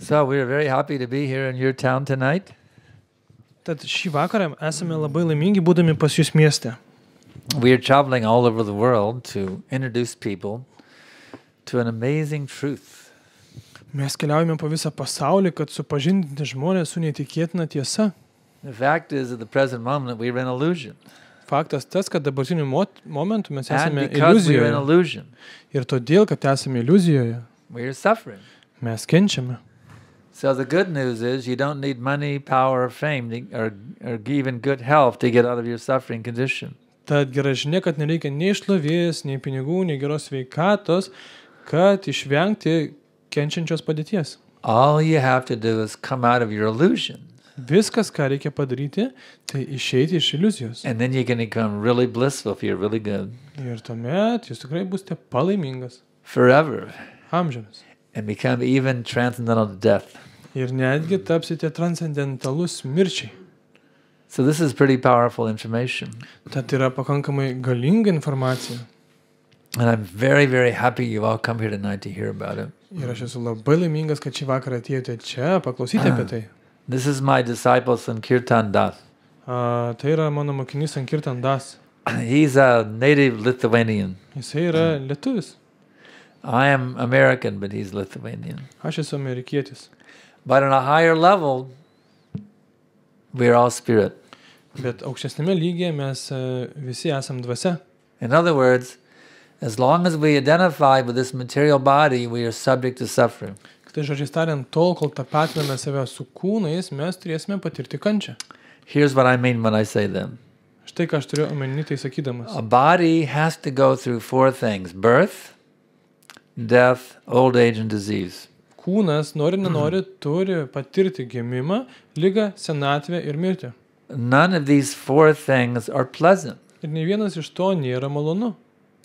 So we are very happy to be here in your town tonight. Tad šį vakarą esame labai laimingi būdami pas jūs mieste. We are traveling all over the world to introduce people to an amazing truth. Mes keliaujame po visą pasaulį, kad supažindinti žmonės su neįtikėtina tiesa. The fact is, at the present moment, we're in illusion. Faktas tas, kad dabartiniu momentu mes esame iliuzijoje. Ir todėl, kad esame iliuzijoje, we are suffering. mes kenčiame. So the good news is you don't need money, power, or fame, or, or even good health to get out of your suffering condition. Tad gera žinia, kad nereikia nei šlovės, nei pinigų, nei geros veikatos, kad išvengti kenčiančios padėties. All you have to do is come out of your illusion, Viskas, ką reikia padaryti, tai išeiti iš iliuzijos. really blissful, feel really good Ir tuomet jūs tikrai būsite palaimingas forever amžiams. And become even transcendental to death. Ir netgi tapsite transcendentalus mirčiai. So this is pretty powerful information. Tad yra pakankamai galinga informacija. And I'm very, very happy you all come here tonight to hear about it. Ir aš esu labai laimingas, kad šį vakarą atėjote čia paklausyti apie tai. This is my disciple Sankirtan Das. A, tai yra mano mokinys Sankirtan Das. He's a native Lithuanian. Jisai yra lietuvis. I am American, but he's Lithuanian. Aš esu amerikietis. But on a higher level, we're all spirit. Bet aukštesnėme lygyje mes e, visi esam dvasia. In other words, as long as we identify with this material body, we are subject to suffering. Tai žodžiai tariant, tol, kol tapatiname save su kūnais, mes turėsime patirti kančią. Here's what I mean when I say them. Štai ką aš turiu omeny tai sakydamas. A body has to go through four things birth, death, old age, and disease. Kūnas, nori nenori, turi patirti gimimą, lygą, senatvę ir mirtį. None of these four things are pleasant. Ir ne vienas iš to nėra malonu.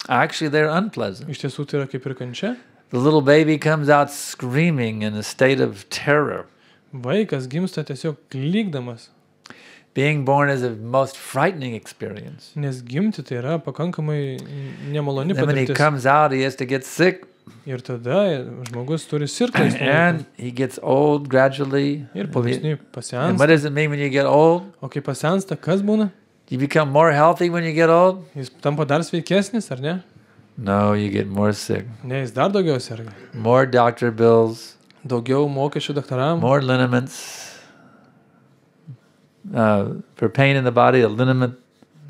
Actually, they're unpleasant. Iš tiesų tai yra kaip ir kančia. The little baby comes out screaming in a state of terror. Vaikas gimsta tiesiog klykdamas, Being born is a most frightening experience. nes gimti tai yra pakankamai nemaloni Then when he patirtis. comes out, he has to get sick Ir tada žmogus turi sirgti. and he gets old gradually. Ir And palaipsniui what pasensta. does it mean when you get old? O kai pasensta, kas būna? You become more healthy when you get old? Jis tampa dar sveikesnis, ar ne? No, you get more sick. Ne, jis dar daugiau serga. More doctor bills, Daugiau mokesčių daktaram, more liniments. Uh, for pain in the body, a liniment,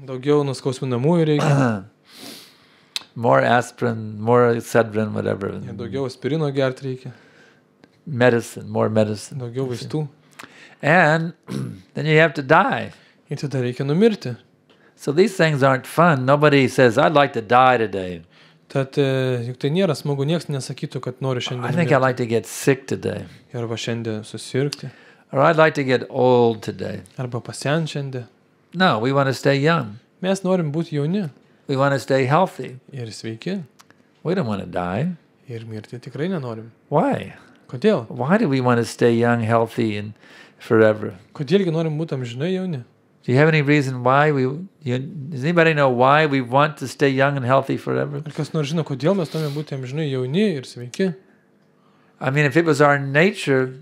daugiau nuskausminamųjų reikia, more aspirin, more Excedrin, whatever. ir daugiau aspirino gerti reikia, Medicine, more medicine. daugiau vaistų. And then you have to die. Ir tada reikia numirti. So these things aren't fun. Nobody says, I'd like to die today. Tad e, juk tai nėra smagu, niekas nesakytų, kad nori I šiandien. think I'd numirti. like to get sick today. Arba šiandien susirgti, Or I'd like to get old today. arba pasen šiandien. No, we want to stay young. Mes norim būti jauni We want to stay healthy. ir sveiki. We don't want to die. Ir mirti tikrai nenorim. Why? Kodėl? Why do we want to stay young, healthy, and forever? Kodėlgi norim būti amžinai jauni? Do you have any reason why we? You, does anybody know why we want to stay young and healthy forever? Ir kas nors žino, kodėl mes norime būti amžinai jauni ir sveiki? I mean, if it was our nature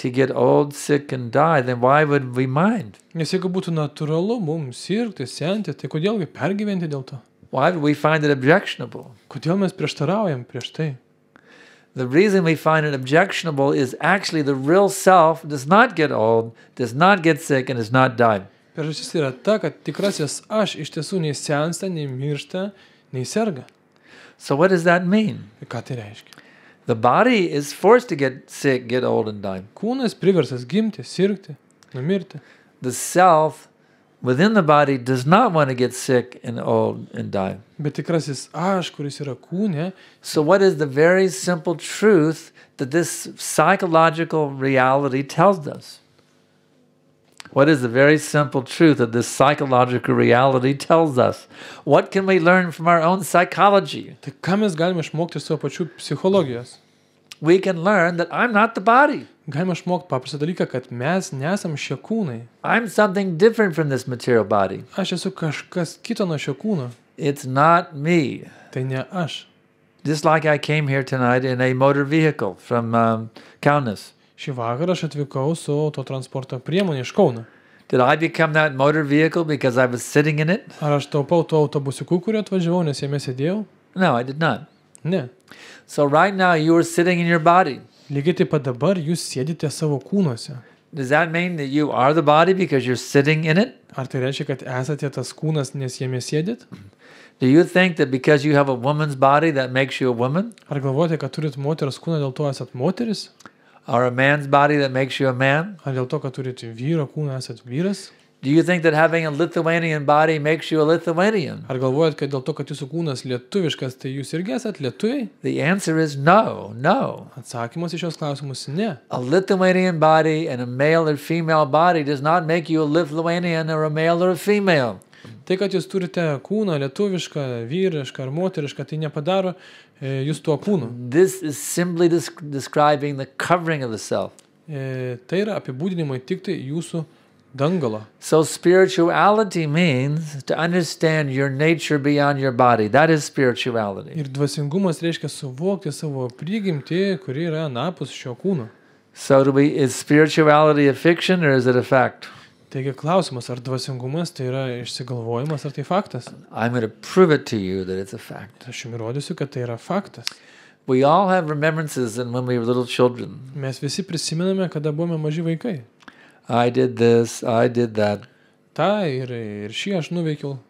to get old, sick, and die, then why would we mind? Nes jeigu būtų natūralu mums sirgti, senti, tai kodėlgi pergyventi dėl to? Why would we find it objectionable? Kodėl mes prieštaraujam prieš tai? The reason we find it objectionable is actually the real self does not get old, does not get sick, and does not die. Priežastis yra ta, kad tikrasis aš iš tiesų nei sensta, nei miršta, nei serga. So, what does that mean? Ir ką tai reiškia? The body is forced to get sick, get old, and die. Kūnas priversas gimti, sirgti, numirti. The self within the body does not want to get sick and old and die. Bet tikrasis aš, kuris yra kūne, So, what is the very simple truth that this psychological reality tells us? What is the very simple truth that this psychological reality tells us? What can we learn from our own psychology? tai ką mes galime išmokti savo pačių psichologijos? We can learn that I'm not the body. Galime išmokti paprastą dalyką, kad mes nesam šie kūnai. I'm something different from this material body. Aš esu kažkas kito nuo šio kūno. It's not me. Tai ne aš. Just like I came here tonight in a motor vehicle from um, Kaunas. Šį vakarą aš atvykau su autotransporto priemonė iš Kauno. Did I become that motor vehicle because I was sitting in it? Ar aš taupau tuo autobusiuku, kuriuo atvažiavau, nes jame sėdėjau? No, I did not. Ne. So right now you are sitting in your body. Lygiai taip pat dabar jūs sėdite savo kūnuose. Does that mean that you are the body because you're sitting in it? Ar tai reiškia, kad esate tas kūnas, nes jame sėdit? Do you think that because you have a woman's body that makes you a woman? Ar galvojate, kad turit moters kūną, dėl to esat moteris? Or a man's body that makes you a man? Ar dėl to, kad turit vyro kūną, esat vyras? Do you think that having a Lithuanian body makes you a Lithuanian? Ar galvojat, kad dėl to, kad jūsų kūnas lietuviškas, tai jūs irgi esat lietuviai? The answer is no, no. Atsakymas į šios klausimus - ne. A Lithuanian body and a male or female body does not make you a Lithuanian or a male or a female. Tai, kad jūs turite kūną lietuvišką, vyrišką ar moterišką, tai nepadaro jūs tuo kūnu. This is simply desc- describing the covering of the self. E, tai yra apibūdinimai tik tai jūsų dangalo. So spirituality means to understand your nature beyond your body. That is spirituality. Ir dvasingumas reiškia suvokti savo prigimtį, kuri yra anapus šio kūno. So do we is spirituality a fiction or is it a fact? Taigi klausimas, ar dvasingumas tai yra išsigalvojimas, ar tai faktas? I'm going to prove it to you that it's a fact. Aš jums įrodysiu, kad tai yra faktas. We all have remembrances and when we were little children. Mes visi prisimename, kada buvome maži vaikai. I did this, I did that. Ta ir, ir šį aš nuveikiau.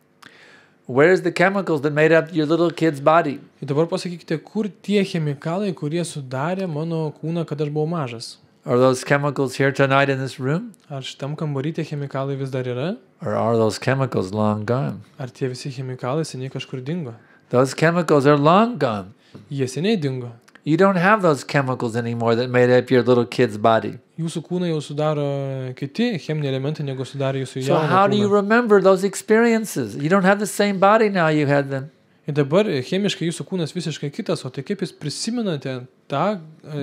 Where's the chemicals that made up your little kid's body? Ir dabar pasakykite, kur tie chemikalai, kurie sudarė mano kūną, kada aš buvau mažas? Are those chemicals here tonight in this room? Ar šitam kambarį tie chemikalai vis dar yra? Or are those chemicals long gone? Ar tie visi chemikalai seniai kažkur dingo? Those chemicals are long gone. Jie seniai dingo. You don't have those chemicals anymore that made up your little kid's body. Jūsų kūną jau sudaro kiti cheminiai elementai, negu sudarė jūsų So how do you remember those experiences? You don't have the same body now you had then. Ir dabar chemiškai jūsų kūnas visiškai kitas, o tai kaip jūs prisimenate tą e,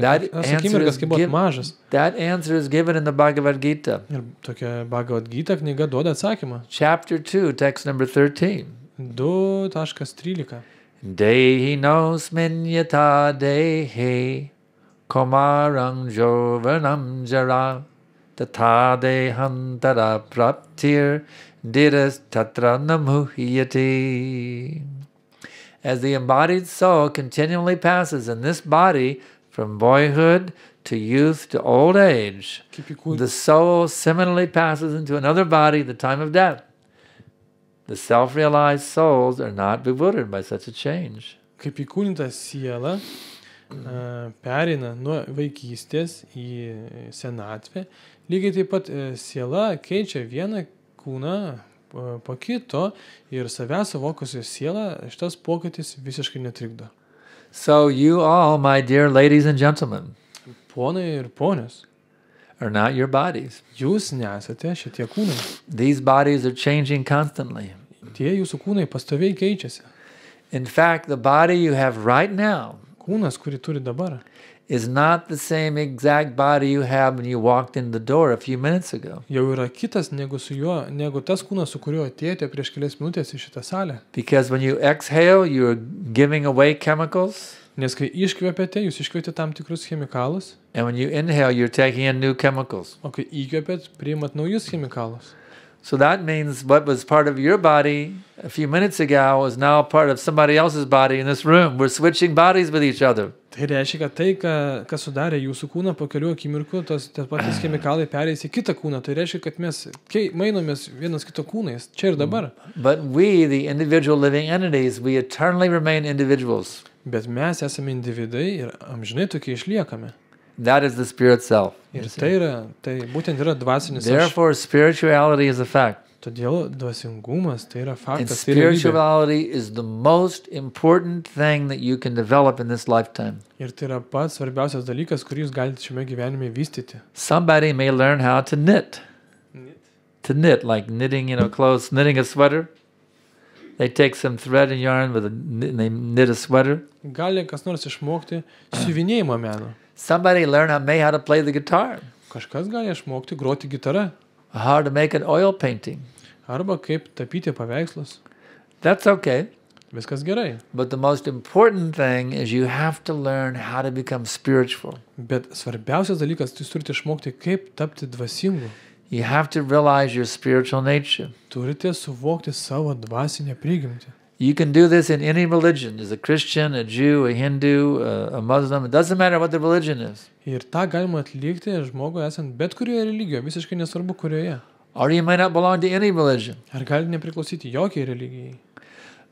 is kai buvot giv- mažas? That answer is given in the Bhagavad Gita, Ir tokia Bhagavad Gita knyga duoda atsakymą. chapter 2, text number 13. 2.13. Dehi nos minyata dehi komarang jovanam jara tatha dehantara praptir diras tatra namuhyati. As the embodied soul continually passes in this body from boyhood to youth to old age, Kaip į kūną. the soul similarly passes into another body at the time of death. The self realized souls are not bewildered by such a change. Kaip įkūnyta siela e, pereina nuo vaikystės į senatvę, lygiai taip pat e, siela keičia vieną kūną po- kito ir savęs suvokusi siela šitas pokytis visiškai netrikdo. So, you all, my dear ladies and gentlemen, Ponai ir ponios, are not your bodies. jūs nesate šitie kūnai. These bodies are changing constantly. Tie jūsų kūnai pastoviai keičiasi. In fact, the body you have right now Kūnas, kurį turi dabar, is not the same exact body you had when you walked in the door a few minutes ago. jau yra kitas negu, su juo, negu tas kūnas, su kuriuo atėjote prieš kelias minutės į šitą salę. Because when you exhale, you're giving away chemicals, Nes kai iškvepiate, jūs iškvepiate tam tikrus chemikalus, and when you inhale, you're taking in new chemicals. o kai įkvepiat, priimat naujus chemikalus. So that means what was part of your body a few minutes ago is now part of somebody else's body in this room. We're switching bodies with each other. Tai reiškia, kad tai, ką, kas sudarė jūsų kūną po kelių akimirkų, tos patys chemikalai į kitą kūną. Tai reiškia, kad mes kei, mainomės vienas kito kūnais, čia ir dabar. Mm. But we, the individual living entities, we eternally remain individuals. Bet mes esame individai ir amžinai tokie išliekame. That is the spirit self. Ir tai yra, tai būtent yra dvasinis. Aš. Therefore, spirituality is a fact. Todėl dvasingumas tai yra And faktas. Tai yra realybė. spirituality is the most important thing that you can develop in this lifetime. ir tai yra pats svarbiausias dalykas, kurį jūs galite šiame gyvenime vystyti. Somebody may learn how to knit. To knit, like knitting, you know, clothes, knitting a sweater. They take some thread and yarn with a, and they knit a sweater. Gali kas nors išmokti siuvinėjimo meno. Somebody learn how, may how to play the guitar, Kažkas gali išmokti groti gitarą. how to make an oil painting. Arba kaip tapyti paveikslus. That's okay. viskas gerai. But the most important thing is you have to learn how to become spiritual. Bet svarbiausias dalykas, jūs turite išmokti, kaip tapti dvasingu. You have to realize your spiritual nature. Turite suvokti savo dvasinę prigimtį. You can do this in any religion, as a Christian, a Jew, a Hindu, a, a Muslim. It doesn't matter what the religion is. Ir tą galima atlikti žmogui esant bet kurioje religijoje, visiškai nesvarbu kurioje. Or you may not belong to any religion. Ar gali nepriklausyti jokiai religijai.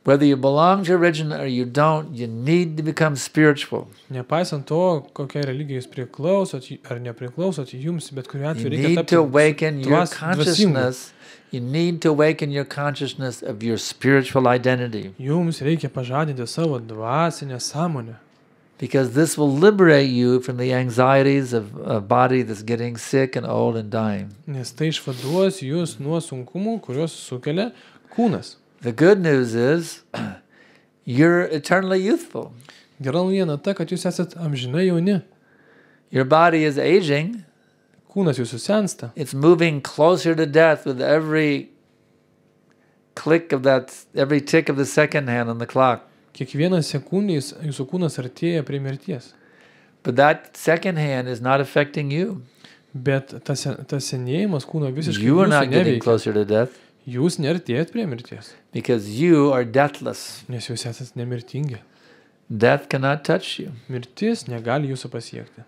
Whether you belong to religion or you don't, you need to become spiritual. Nepaisant to, kokiai religijai jūs priklausot ar nepriklausot, jums bet kuriuo You atveju reikia need to tapti awaken your consciousness. You need to awaken your consciousness of your spiritual identity Jums reikia pažadinti savo dvasinę sąmonę. because this will liberate you from the anxieties of a body that's getting sick and old and dying. Nes tai išvaduos jūs nuo sunkumų, kuriuos sukelia kūnas. The good news is you're eternally youthful. Gera naujiena ta, kad jūs esat amžinai jauni. Your body is aging, Kūnas jūsų sensta. it's moving closer to death with every click of that, every tick of the second hand on the clock. Kiekvieną sekundę jis- jūsų kūnas artėja prie mirties. But that second hand is not affecting you. Bet tas, se- tas senėjimas kūno visiškai You are jūsų not getting neveikia. closer to death Jūs nertėjat prie mirties, because you are deathless. nes jūs esat nemirtingi. Death cannot touch you. Mirtis negali jūsų pasiekti.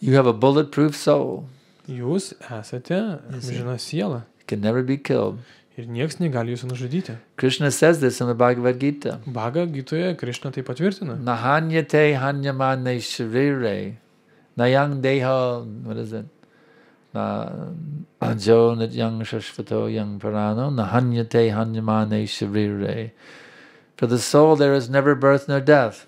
You have a bulletproof soul. Jūs esate amžina siela It can never be killed. ir niekas negali jūsų nužudyti. Krishna says this in the Bhagavad Gita. Baga gytoje Krišna tai patvirtina. Nahanyate hanyamane sharire. Nayang deho, what is it? Na- Jo nityang shashvato yang parano. Nahanyate hanyamane sharire. For the soul there is never birth nor death.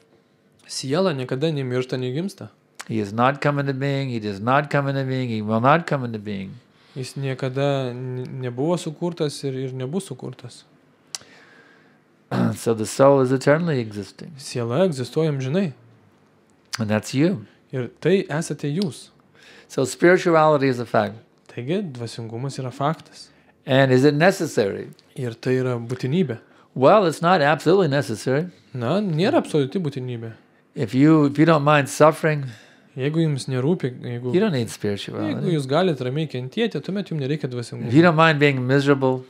Siela niekada nemiršta, negimsta. He is not come into being, he does not come into being, he will not come into being. Jis niekada nebuvo sukurtas ir, ir nebus sukurtas. so the soul is eternally existing. Siela egzistuoja amžinai. And that's you. Ir tai esate jūs. So spirituality is a fact. Taigi, dvasingumas yra faktas. And is it necessary? Ir tai yra būtinybė. Well, it's not absolutely necessary. Na, nėra absoliuti būtinybė. If you if you don't mind suffering, Jeigu jums nerūpi, jeigu, you don't need jeigu spirituality. jūs galite ramiai kentėti, tuomet jums nereikia If you dvasingumo. don't mind being miserable,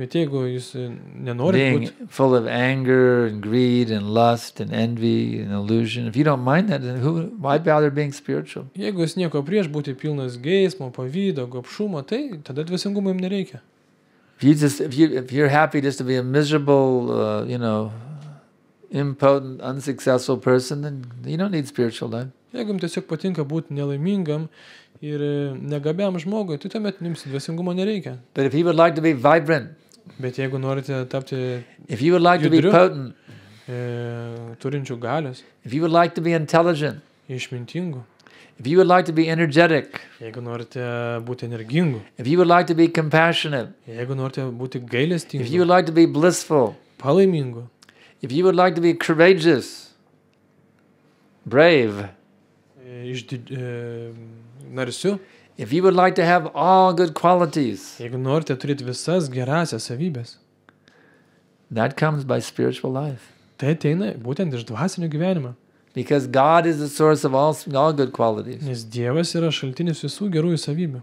Bet jeigu jūs e, nenorite būti, full of anger and greed and lust and envy and illusion, if you don't mind that, then who why bother being spiritual? jeigu jūs nieko prieš būti pilnas geismo, pavydo, gopšumo, tai tada dvasingumo jums nereikia. If you just if you if you're happy just to be a miserable, uh, you know, impotent, unsuccessful person, then you don't need spiritual life. Jeigu jums tiesiog patinka būti nelaimingam ir e, negabiam žmogui, tai tuomet jums dvasingumo nereikia. But if you would like to be vibrant, Bet jeigu norite tapti if you would like to be Judriu. potent, e, turinčių galios, if you would like to be intelligent, išmintingų, if you would like to be energetic, jeigu norite būti energingų, if you would like to be compassionate, jeigu norite būti if you gailestingų, would like to be blissful, palaimingų, if you would like to be courageous, brave, e, išdid, e, narsiu, if you would like to have all good qualities, jeigu norite turėti visas gerasias savybės, that comes by spiritual life. tai ateina būtent iš dvasinio gyvenimo. Because God is the source of all, all good qualities. Nes Dievas yra šaltinis visų gerųjų savybių.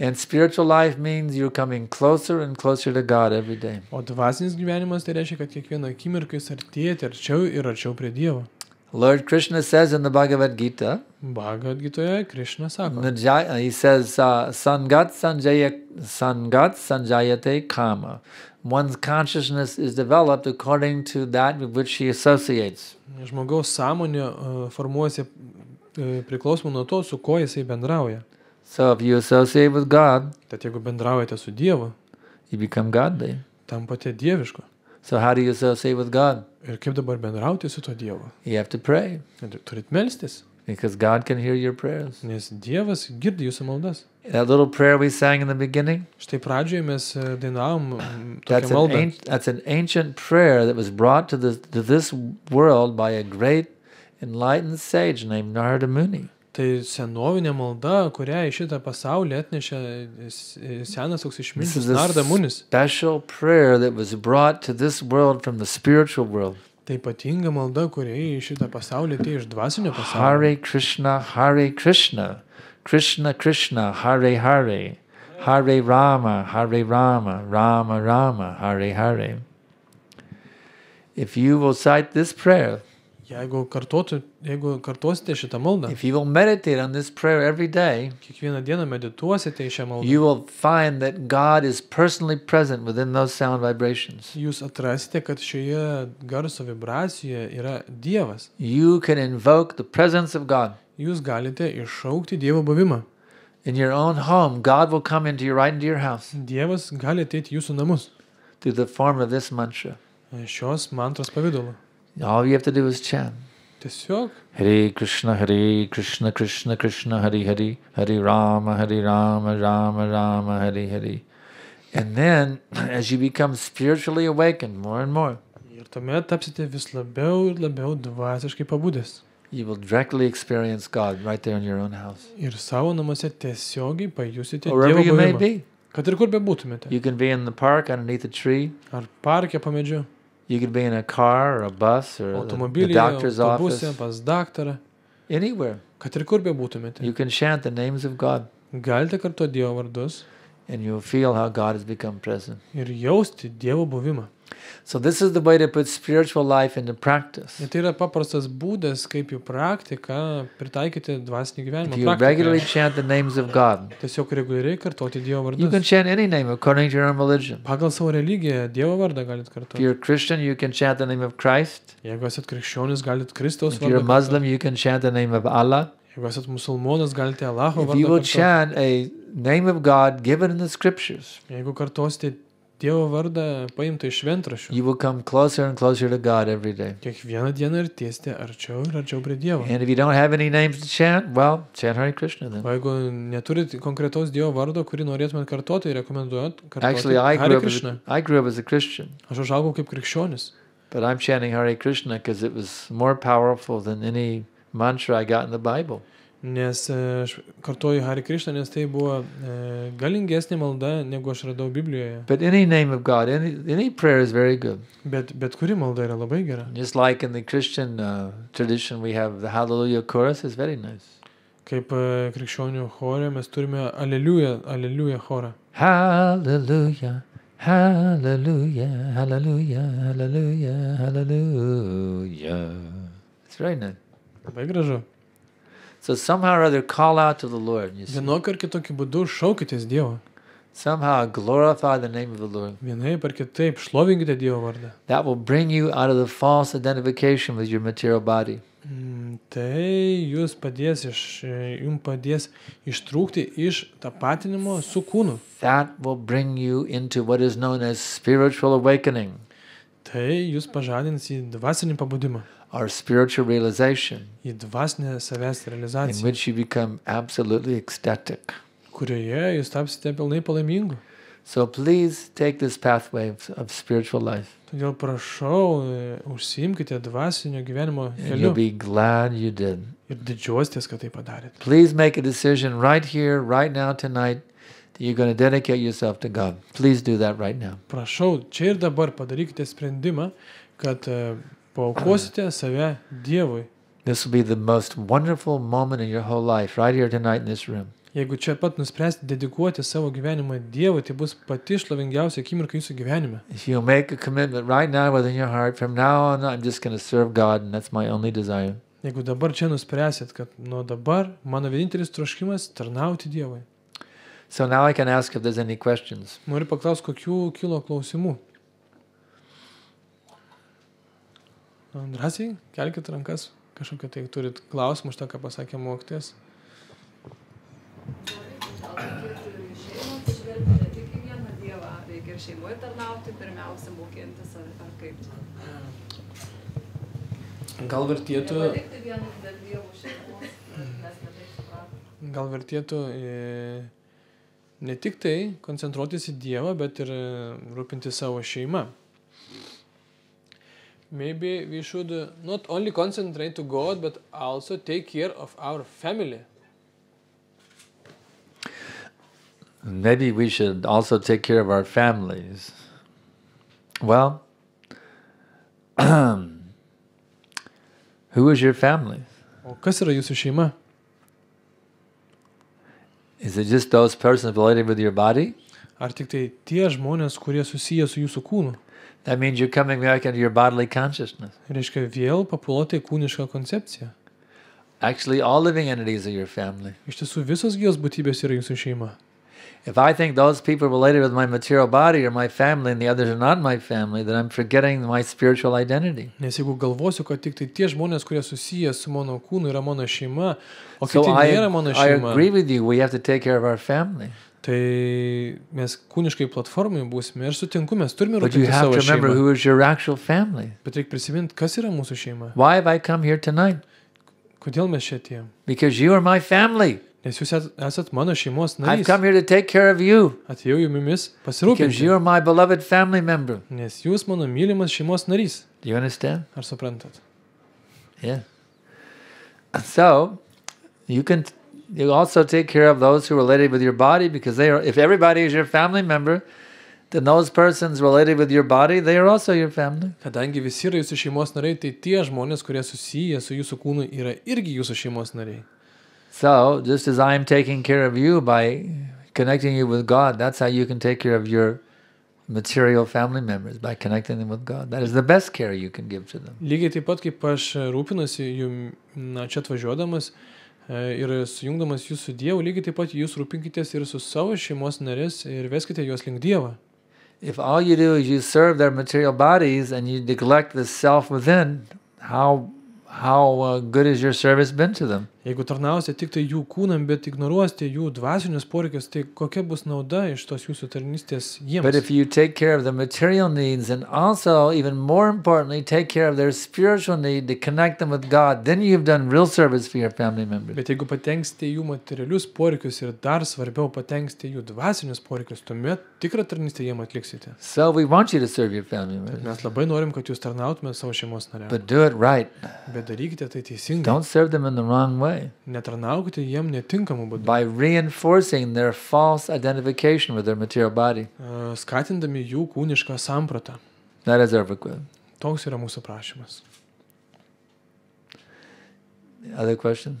And spiritual life means you're coming closer and closer to God every day. O dvasinis gyvenimas tai reiškia, kad kiekvieną akimirką jūs artėjate arčiau ir arčiau prie Dievo. Lord Krishna says in the Bhagavad Gita, Bhagavad Gitoje Krišna sako, Najay- he says, uh, Sangat Sanjaya, Sangat Sanjayate Kama. One's consciousness is developed according to that with which he associates. žmogaus sąmonė e, formuosi e, priklausomai nuo to, su kuo jisai bendrauja. So if you associate with God, Tad jeigu bendraujate su Dievu, you become godly. tampate dievišku. So how do you associate with God? Ir kaip dabar bendrauti su to Dievu? You have to pray Ir Turit melstis, because God can hear your prayers. nes Dievas girdi jūsų maldas. That little prayer we sang in the beginning, Štai pradžioje mes dainavom that's tokią an, maldą. an- that's an ancient prayer that was brought to this, to this world by a great enlightened sage named Narada Muni. Tai senovinė malda, kurią į šitą pasaulį atnešė senas toks This išmintis is a Nardamunis. special prayer that was brought to this world from the spiritual world. Tai ypatinga malda, kuria į šitą pasaulį atėjo iš dvasinio pasaulio. Hare Krishna, Hare Krishna, Krishna Krishna, Hare Hare, Hare Rama, Hare Rama, Rama Rama, Hare Hare. If you will cite this prayer, Jeigu, kartotų, jeigu kartuosite šitą maldą, if you will meditate on this prayer every day, kiekvieną dieną medituosite į šią maldą, you will find that God is personally present within those sound vibrations. jūs atrasite, kad šioje garso vibracijoje yra Dievas. You can invoke the presence of God. Jūs galite iššaukti Dievo buvimą. In your own home, God will come into your right into your house Dievas gali ateiti į jūsų namus through the form of this mantra. šios mantros pavydalu. All you have to do is chant. Tiesiog Hare Krishna, Hare Krishna, Krishna Krishna, Hare Hare, Hare Rama, Hare Rama, Rama Rama, Hare Hare. And then, as you become spiritually awakened more and more, ir tuomet tapsite vis labiau ir labiau dvasiškai pabudęs. you will directly experience God right there in your own house. Ir savo namuose tiesiogiai pajusite Wherever Dievo you may buvimą. be. Kad ir kur bebūtumėte. You can be in the park underneath a tree. Ar parke po medžiu, You could be in a car or a bus or the, the doctor's autobuse, office. pas daktarą. Anywhere. Kad ir kur bebūtumėte. You can chant the names of God Galite kartu Dievo vardus and you'll feel how God has become present. ir jausti Dievo buvimą. So, this is the way to put spiritual life into practice. Ir tai yra paprastas būdas, kaip į praktiką pritaikyti dvasinį gyvenimą. If you regularly praktikoje. chant the names of God, Tiesiog reguliariai kartoti Dievo you can vardus. chant any name according to your own religion. Pagal savo religiją Dievo vardą galit If kartoti. you're a Christian, you can chant the name of Christ. Jeigu esat krikščionis, galit Kristaus If you're a vardą. kartoti. Muslim, you can chant the name of Allah. Jeigu esat musulmonas, galite Allaho If you will vardą. kartoti. chant a name of God given in the scriptures, Jeigu kartosite Dievo vardą paimtą iš šventrašių, you will come closer and closer to God every day. kiekvieną dieną tiesti arčiau ir arčiau prie Dievo. And if you don't have any names to chant, well, chant Hare Krishna then. O jeigu neturit konkretaus Dievo vardo, kurį norėtumėt kartoti, rekomenduojat Actually, kartoti I grew, Hare as Krishna. a, I grew up as a Christian, Aš užaugau kaip krikščionis, but I'm chanting Hare Krishna because it was more powerful than any mantra I got in the Bible. Nes e, aš kartoju Hare Krishna, nes tai buvo e, galingesnė malda, negu aš radau Biblijoje. But any name of God, any, any prayer is very good. Bet, bet kuri malda yra labai gera. Just like in the Christian uh, tradition, we have the Hallelujah chorus, is very nice. Kaip e, krikščionių chore mes turime Aleliuja, Aleliuja chorą. Hallelujah, hallelujah, hallelujah, hallelujah, hallelujah. It's very nice. Labai gražu. So somehow or other call out to the Lord. You see. Vienokiu ar kitokiu būdu šaukitės Dievo. Somehow glorify the name of the Lord. Vienaip ar kitaip šlovinkite Dievo vardą. That will bring you out of the false identification with your material body. Mm, Tai jūs padės iš, jums padės ištrūkti iš tapatinimo su kūnu. That will bring you into what is known as spiritual awakening Tai jūs pažadins į dvasinį pabudimą, or spiritual realization, į dvasinę savęs in realizaciją, which you become absolutely ecstatic. kurioje jūs tapsite pilnai palaimingu. So please take this pathway of, of spiritual life, Todėl prašau, e, užsiimkite dvasinio gyvenimo and you'll keliu be glad you did. ir didžiuostės, kad tai padarėte. Please make a decision right here, right now, tonight, that you're going to dedicate yourself to God. Please do that right now. Prašau, čia ir dabar padarykite sprendimą, kad e, paukosite save Dievui. This will be the most wonderful moment in your whole life, right here tonight in this room. Jeigu čia pat nuspręsite dedikuoti savo gyvenimą Dievui, tai bus pati šlovingiausia akimirka jūsų gyvenime. If you make a commitment right now within your heart, from now on, I'm just going to serve God, and that's my only desire. Jeigu dabar čia nuspręsit, kad nuo dabar mano vienintelis troškimas tarnauti Dievui. So now I can ask if there's any questions. Noriu paklausti, kokių kilo klausimų. Drąsiai, kelkite rankas, kažkokią tai turit klausimą už tą, ką pasakė mokytis. Šeimoje tarnauti, pirmiausia mokintis ar, ar kaip. Gal vertėtų, gal vertėtų e, ne tik tai koncentruotis į Dievą, bet ir e, rūpinti savo šeimą. maybe we should not only concentrate to God, but also take care of our family. Maybe we should also take care of our families. Well, who is your family? O kas yra jūsų šeima? Is it just those persons related with your body? Ar tik tai tie žmonės, kurie susiję su jūsų kūnu? That means you're coming back into your bodily consciousness. Reiškia, vėl papuolote į kūnišką koncepciją. Actually, all living entities are your family. Iš tiesų, visos gyvos būtybės yra jūsų šeima. If I think those people related with my material body are my family and the others are not my family, then I'm forgetting my spiritual identity. Nes jeigu galvosiu, kad tik tai tie žmonės, kurie susiję su mano kūnu, yra mano šeima, o So kiti I, nėra mano I šeima, agree with you. We have to take care of our family. tai mes kūniškai platformai būsime ir sutinku, mes turime But you rūpinti have to savo remember šeimą. who is your actual family. Bet reikia prisiminti, kas yra mūsų šeima. Why have I come here tonight? Kodėl mes čia atėjom? Because you are my family. Nes jūs esat mano šeimos I've narys. come here to take care of you Atėjau jumis because pasirūpinti. you are my beloved family member. Nes jūs mano mylimas šeimos narys. Do you understand? Ar suprantat? Yeah. So, you can you also take care of those who are related with your body because they are if everybody is your family member, then those persons related with your body, they are also your family. Kadangi visi yra jūsų šeimos nariai, tai tie žmonės, kurie susiję su jūsų kūnu, yra irgi jūsų šeimos nariai. So, just as I am taking care of you by connecting you with God, that's how you can take care of your material family members by connecting them with God. That is the best care you can give to them. Lygiai taip pat, kaip aš rūpinuosi jum, na, čia atvažiuodamas ir sujungdamas jūs su Dievu, lygiai taip pat jūs rūpinkitės ir su savo šeimos narės ir veskite juos link Dievo. If all you do is you serve their material bodies and you neglect the self within, how how uh, good has your service been to them? Jeigu tarnausite tik tai jų kūnam, bet ignoruosite jų dvasinius poreikius, tai kokia bus nauda iš tos jūsų tarnystės But jiems? if you take care of the material needs and also, even more importantly, take care of their spiritual need to connect them with God, then you've done real service for your family members. Bet jeigu patenksite jų materialius poreikius ir dar svarbiau patenksite jų dvasinius poreikius, tuomet tikrą tarnystę jiem atliksite. So we want you to serve your family Bet members, mes labai norim, kad jūs tarnautumėte savo šeimos nariams. but do it right. Bet darykite tai teisingai. Don't serve them in the wrong way Netarnaukite jiem netinkamų būdų. by reinforcing their false identification with their material body. E, Skatindami jų kūnišką sampratą. That is our request. Toks yra mūsų prašymas. Other question?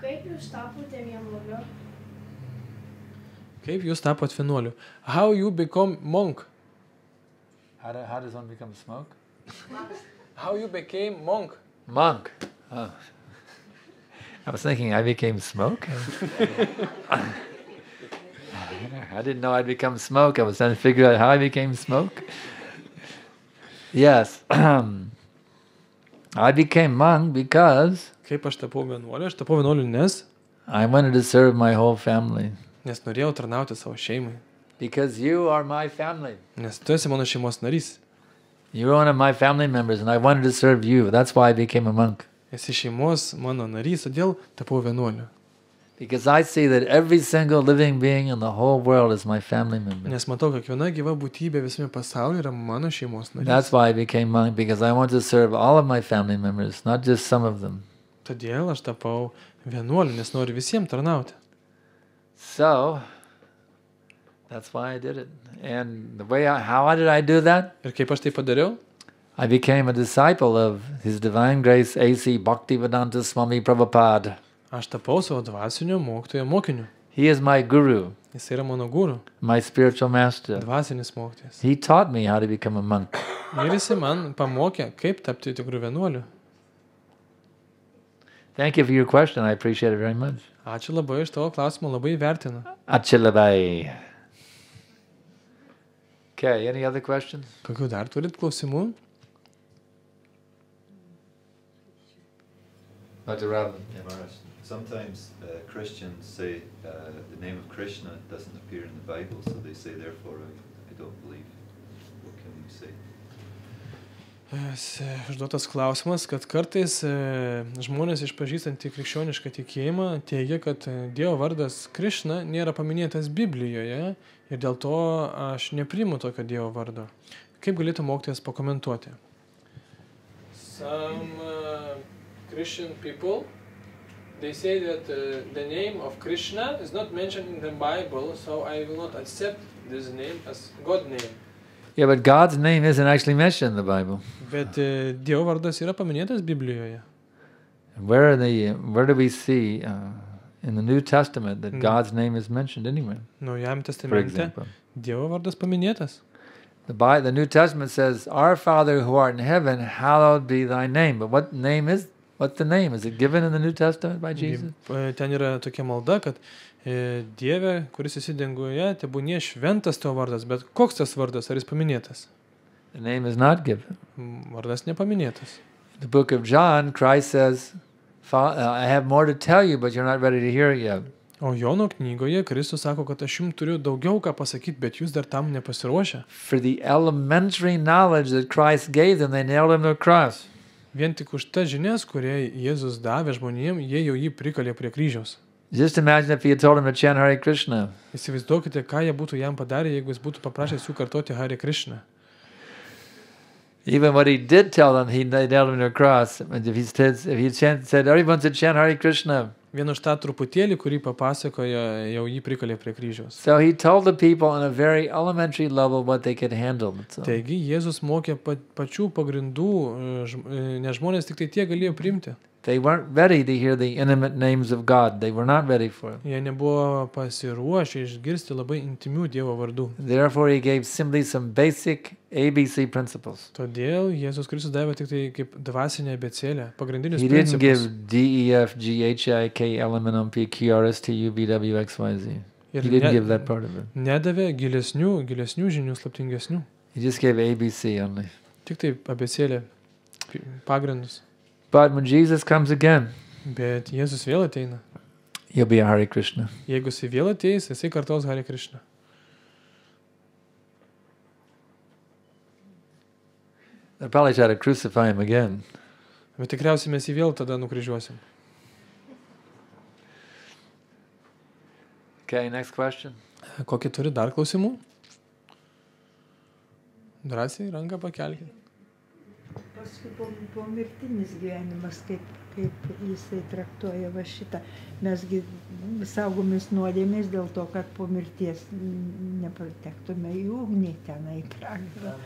Kaip jūs tapote vienuoliu? Kaip jūs tapot vienuoliu? How you become monk? How, do, how does one become smoke? How you became monk? Monk. Oh. I was thinking I became smoke. I didn't know I'd become smoke. I was trying to figure out how I became smoke. Yes. I became monk because Kaip aš tapau vienuoliu? Aš tapau vienuoliu nes, I wanted to serve my whole family. nes norėjau tarnauti savo šeimai. Because you are my family. Nes tu esi mano šeimos narys. You're one of my family members, and I wanted to serve you. That's why I became a monk. Esi šeimos mano narys, todėl tapau vienuoliu. Because I see that every single living being in the whole world is my family member. Nes matau, kad kiekviena gyva būtybė visame pasaulyje yra mano šeimos narys. That's why I became monk, because I want to serve all of my family members, not just some of them. Todėl aš tapau vienuoliu, nes noriu visiems tarnauti. So, that's why I did it. And the way I, how did I do that? Ir kaip aš tai padariau? I became a disciple of His Divine Grace A.C. Bhaktivedanta Swami Prabhupada. Aš tapau savo dvasinio mokytojo mokiniu. He is my guru, Jis yra mano gūrų, my spiritual master. dvasinis mokytojas. He taught me how to become a monk. Ir jis man pamokė, kaip tapti tikrų vienuoliu. Thank you for your question. I appreciate it very much. Ačiū labai iš tavo klausimą, labai vertinu. Achilabai. Okay, any other questions? Kokių dar turit klausimų? Dr. Robin. Maharaj, sometimes uh, Christians say uh, the name of Krishna doesn't appear in the Bible, so they say, therefore, I, I don't believe. Užduotas klausimas, kad kartais e, žmonės išpažįstantį krikščionišką tikėjimą teigia, kad e, Dievo vardas Krišna nėra paminėtas Biblijoje ir dėl to aš nepriimu tokio Dievo vardo. Kaip galėtų mokytojas pakomentuoti? Some uh, Christian people they say that uh, the name of Krishna is not mentioned in the Bible, so I will not accept this name as God name. Yeah, but God's name isn't actually mentioned in the Bible. Bet e, Dievo vardas yra paminėtas Biblijoje. Where are the where do we see uh, in the New Testament that Mm. God's name is mentioned anywhere? Naujajam For testamente example, Dievo vardas paminėtas. the Bi- the New Testament says, "Our Father who art in heaven, hallowed be thy name." But what name is what's the name? Is it given in the New Testament by Jesus? E, Ten yra tokia malda, kad e, Dieve, kuris esi danguje, tebūnie šventas tavo vardas, bet koks tas vardas, ar jis paminėtas? The name is not given. Vardas nepaminėtas. In the book of John, Christ says, "Fa- uh, "I have more to tell you, but you're not ready to hear it yet." O Jono knygoje Kristus sako, kad aš jums turiu daugiau ką pasakyti, bet jūs dar tam nepasiruošę. For the elementary knowledge that Christ gave them, they nailed him to a cross. Vien tik už tas žinias, kurie Jėzus davė žmonėm, jie jau jį prikalė prie kryžiaus. Just imagine if he had told them to chant Hare Krishna. Įsivaizduokite, ką jie būtų jam padarę, jeigu jis būtų paprašęs jų kartoti Hare Krishna. Even what he did tell them, he nailed him to a cross. And if he said, if he chant, said, everyone should chant Hare Krishna. Vien už tą truputėlį, kurį papasakojo, jau jį prikalė prie kryžiaus. So he told the people on a very elementary level what they could handle. All. Taigi Jėzus mokė pa, pačių pagrindų, e, e, nes žmonės tik tai tie galėjo priimti. They weren't ready to hear the intimate names of God. They were not ready for it. Jie nebuvo pasiruošę išgirsti labai intimių Dievo vardų. Therefore, he gave simply some basic ABC principles. Todėl Jėzus Kristus davė tik tai kaip dvasinė abecėlė, pagrindinius He didn't give principus. D, E, F, G, H, I, K, L, M, N, O, P, Q, R, S, T, U, V, W, X, Y, Z. Ir He didn't ne, give that part of it. nedavė gilesnių, gilesnių žinių, slaptingesnių. He just gave ABC only. Tik tai abecėlė pi- pagrindus. But when Jesus comes again, Bet Jėzus vėl ateina. he'll be a Hare Krishna. Jeigu jis vėl ateis, jisai kartos Hare Krishna. They'll probably try to crucify him again. Bet tikriausiai mes jį vėl tada nukryžiuosim. Okay, next question. Kokį turi dar klausimų? Drąsiai ranką pakelkite. Paskui po, po mirtinis gyvenimas, kaip, kaip jisai traktuoja va šitą. Mesgi saugomės nuodėmės dėl to, kad po mirties nepatektume į ugnį tenai į pragarą.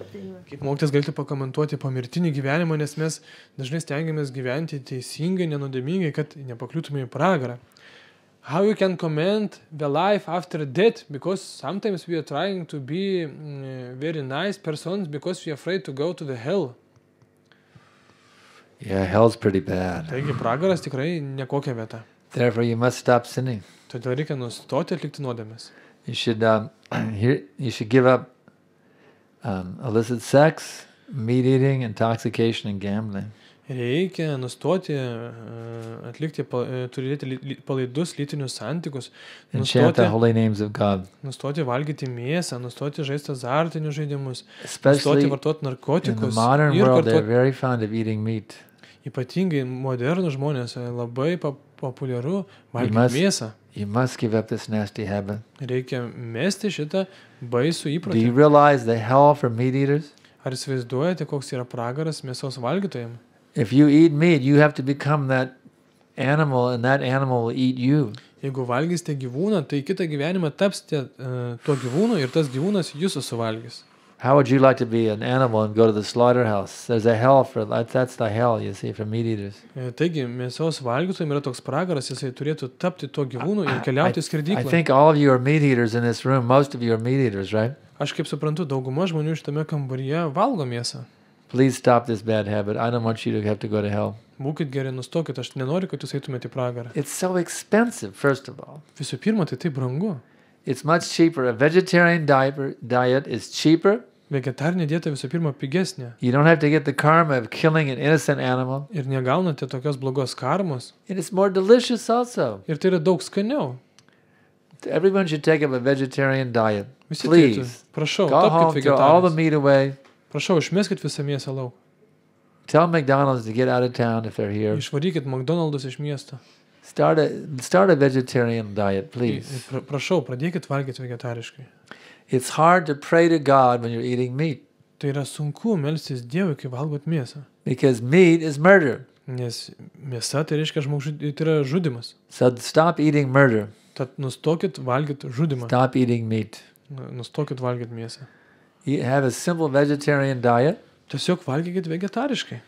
Tai. Kaip mokytas galite pakomentuoti pomirtinį gyvenimą, nes mes dažnai stengiamės gyventi teisingai, nenudėmingai, kad nepakliūtume į pragarą. How you can comment the life after death? Because sometimes we are trying to be mm, very nice persons because we are afraid to go to the hell. Yeah, hell's pretty bad. Taigi pragaras tikrai nekokia vieta. Therefore, you must stop sinning. Todėl reikia nustoti atlikti nuodėmės. You should um, you should give up um, illicit sex, meat eating, intoxication, and gambling. Reikia nustoti e, atlikti, e, turėti ly- palaidus lytinius santykius, nustoti, holy names of God, nustoti valgyti mėsą, nustoti žaisti azartinius žaidimus, nustoti especially vartoti in the narkotikus ir vartoti ypatingai modernų žmonės e, labai populiaru valgyti mėsą. You must give up this nasty habit. Reikia mesti šitą baisų Do you įprotį. realize the hell for meat eaters? Ar įsivaizduojate, koks yra pragaras mėsos valgytojams? If you eat meat, you have to become that animal, and that animal will eat you. Jeigu valgysite gyvūną, tai kitą gyvenimą tapsite uh, tuo gyvūnu ir tas gyvūnas jūsų suvalgys. How would you like to be an animal and go to the slaughterhouse? There's a hell for that. That's the hell you see for meat eaters. E, Taigi, mėsos valgytojams yra toks pragaras, jisai turėtų tapti tuo gyvūnu ir keliauti į I skrdyklą. think all of you are meat eaters in this room. Most of you are meat eaters, right? Aš kaip suprantu, dauguma žmonių šitame kambaryje valgo mėsą. Please stop this bad habit. I don't want you to have to go to hell. Būkit geri, nustokit, aš nenoriu, kad jūs eitumėte į pragarą. It's so expensive, first of all. Visų pirma, tai tai brangu. It's much cheaper. A vegetarian diet, diet is cheaper. Vegetarinė dieta visų pirma pigesnė. You don't have to get the karma of killing an innocent animal. Ir negaunate tokios blogos karmos. And it's more delicious also. Ir tai yra daug skaniau. Everyone should take up a vegetarian diet. Visi turėtų. Please. Prašau, Go home, tapkite throw all the vegetarais. meat away. Prašau, išmeskit visą mėsą lauk. Tell McDonald's to get out of town if they're here. Išvarykit McDonald's iš miesto. Start a start a vegetarian diet, Ir please. pra- Prašau, pradėkit valgyti vegetariškai. It's hard to pray to God when you're eating meat Tai yra sunku melstis Dievui, kai valgot mėsą. because meat is murder. Nes mėsa tai reiškia žmogžudį, tai yra žudimas. So stop eating murder. Tad nustokit valgyti žudimą. Stop eating meat. Nustokit valgyti mėsą. You have a simple vegetarian diet. Tiesiog valgykit vegetariškai.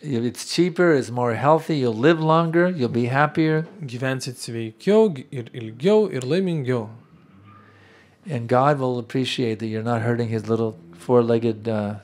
If It's cheaper, it's more healthy, you'll live longer, you'll be happier, Gyvensit sveikiau gi- ir ilgiau ir laimingiau. And God will appreciate that you're not hurting his little four-legged uh,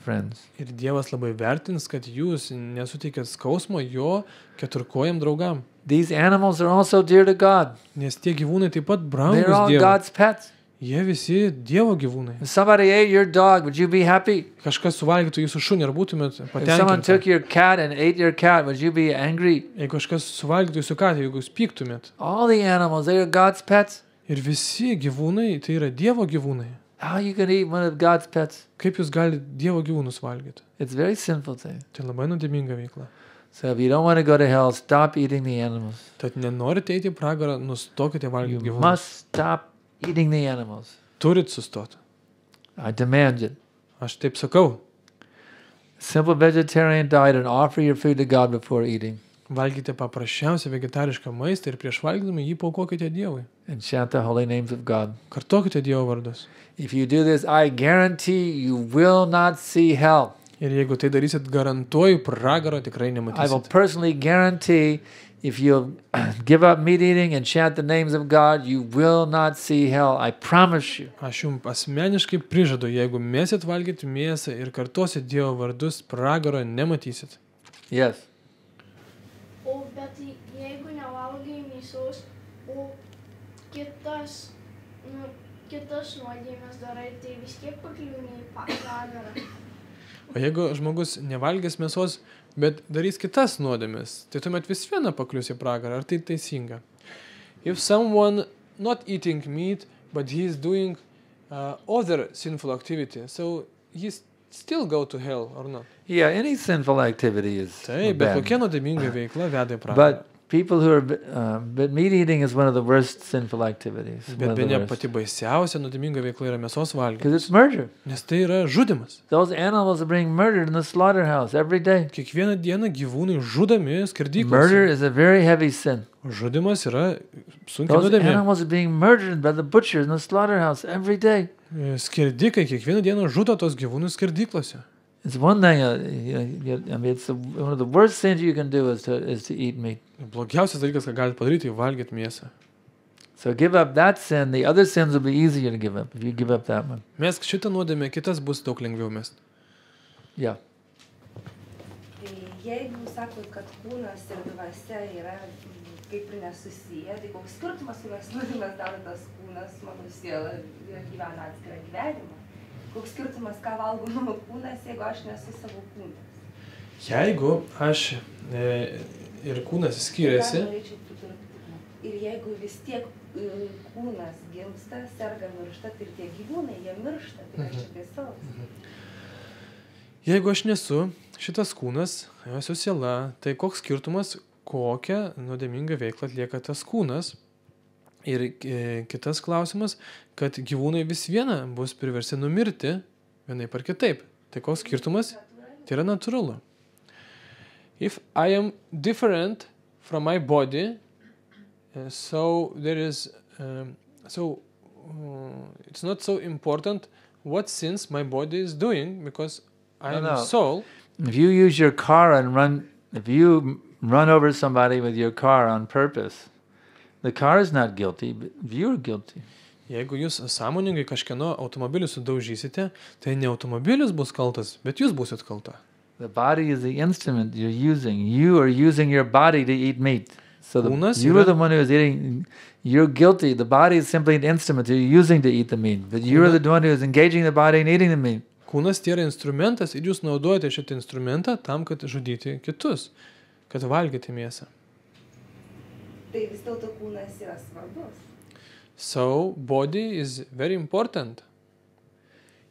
friends. Ir Dievas labai vertins, kad jūs nesuteikėt skausmo jo keturkojam draugam. These animals are also dear to God. Nes tie gyvūnai taip pat They're brangus all Dievui. God's pets. Jie visi Dievo gyvūnai. If somebody ate your dog, would you be happy? Kažkas suvalgytų jūsų šunį, ar būtumėt If someone took patenkinti? your cat and ate your cat, would you be angry? Jeigu kažkas suvalgytų jūsų katę, jeigu jūs pyktumėt. All the animals, they are God's pets. Ir visi gyvūnai, tai yra Dievo gyvūnai. How you can eat one of God's pets? Kaip jūs galite Dievo gyvūnus valgyti? It's very simple thing. Tai labai nuodėminga veikla. So if you don't want to go to hell, stop eating the animals. Tad nenorite eiti į pragarą, nustokite You valgyti gyvūnus. must stop eating the animals. Turit sustoti. I demand it. Aš taip sakau. Simple vegetarian diet and offer your food to God before eating. Valgykite paprasčiausią vegetarišką maistą ir prieš valgydami jį paukokite Dievui. And chant the holy names of God. Kartokite Dievo vardus. If you do this, I guarantee you will not see hell. Ir jeigu tai darysit, garantuoju, pragaro tikrai I will nematysite. personally guarantee if you give up meat eating and chant the names of God, you will not see hell. I promise you. Aš jums asmeniškai prižadu, jeigu mėsit valgyti mėsą ir kartosit Dievo vardus, pragaro nematysit. Yes. O bet jeigu nevalgai mėsos, o kitas, nu, kitas nuodėmės darai, tai vis tiek pakliūni į pragarą. O jeigu žmogus nevalgės mėsos, bet darys kitas nuodėmes, tai tuomet vis viena paklius į pragarą. Ar tai teisinga? If someone not eating meat, but he is doing uh, other sinful activity, so he s- still go to hell or not? Yeah, any sinful activity is Taip, bet bad. kokia nuodėminga veikla veda į pragarą. But people who are, uh, but meat eating is one of the worst sinful activities. Bet bene pati baisiausia nuodėminga veikla yra mėsos Because valgymas. it's murder. Nes tai yra žudimas. Those animals are being murdered in the slaughterhouse every day. Kiekvieną dieną gyvūnai žudomi Murder skerdyklose. is a very heavy sin. Žudimas yra sunkiai Those nuodėmė. animals are being murdered by the butchers in the slaughterhouse every day. Skerdikai kiekvieną dieną žudo tos gyvūnus skerdyklose. It's one thing. Uh, you you- I mean, it's the, one of the worst things you can do is to is to eat meat. Blogiausias dalykas, ką galite padaryti, tai valgyti mėsą. So give up that sin. The other sins will be easier to give up if you give up that one. Mes šitą nuodėmę, kitas bus daug lengviau mes. Yeah. Tai jeigu sakot, kad kūnas ir dvasia yra kaip ir nesusiję, tai koks skirtumas, kurios nuodėmės daro tas kūnas, mano siela gyvena atskirą gyvenimą. Koks skirtumas, ką valgo mano kūnas, jeigu aš nesu savo kūnas. Jeigu aš e, ir kūnas skiriasi. Ir jeigu vis tiek e, kūnas gimsta, serga, miršta, tai ir tie gyvūnai, jie miršta, tai aš čia baisaus. jeigu aš nesu šitas kūnas, esu siela, tai koks skirtumas, kokią nuodėmingą veiklą atlieka tas kūnas. Ir e, kitas klausimas, kad gyvūnai vis viena bus priversti numirti vienaip ar kitaip. Tai koks skirtumas? Tai yra natūralu. If I am different from my body, uh, so there is, um, so uh, it's not so important what sins my body is doing because I No, am no. soul. If you use your car and run, if you run over somebody with your car on purpose, the car is not guilty, but you're guilty. Jeigu jūs sąmoningai kažkieno automobilį sudaužysite, tai ne automobilis bus kaltas, bet jūs busit kalta. The body is the instrument you're using. You are using your body to eat meat. So the, Kūnas you yra- are the one who is eating. You're guilty. The body is simply an instrument you're using to eat the meat, but you're Kūna- the one who is engaging the body and eating the meat. Kūnas tai yra instrumentas ir jūs naudojate šitą instrumentą tam, kad žudyti kitus, kad valgyti mėsą. Tai vis dėlto kūnas yra svarbus. So, body is very important.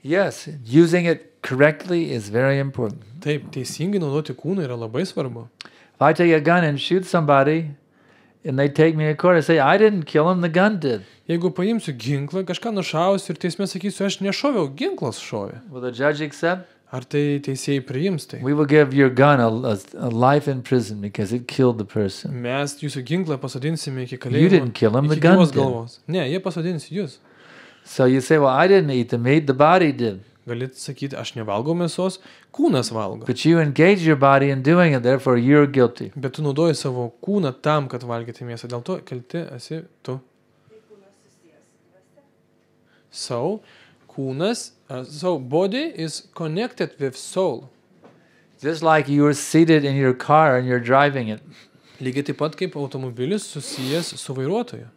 Yes, using it correctly is very important. Taip, teisingai naudoti kūną yra labai svarbu. If I take a gun and shoot somebody and they take me to court and say, I didn't kill him, the gun did. Jeigu paimsiu ginklą, kažką nušausiu ir teisme sakysiu, aš nešoviau, ginklas šovė. Will the judge accept? Ar tai teisėjai priims tai? We will give your gun a, a, a life in prison because it killed the person. Mes jūsų ginklą pasodinsime iki You kalėjimo. didn't kill him, the gun did. galvos. Ne, jie pasodins jūs. So you say, Well, I didn't eat the meat, the body did. Galit sakyti, aš nevalgau mėsos, kūnas valgo. But you engage your body in doing it, therefore you're guilty. Bet tu naudoji savo kūną tam, kad valgyti mėsą. Dėl to kalti esi tu. So, kūnas, uh, so body is connected with soul. Just like you were seated in your car and you're driving it. Lygiai taip pat kaip automobilis susijęs su vairuotoju.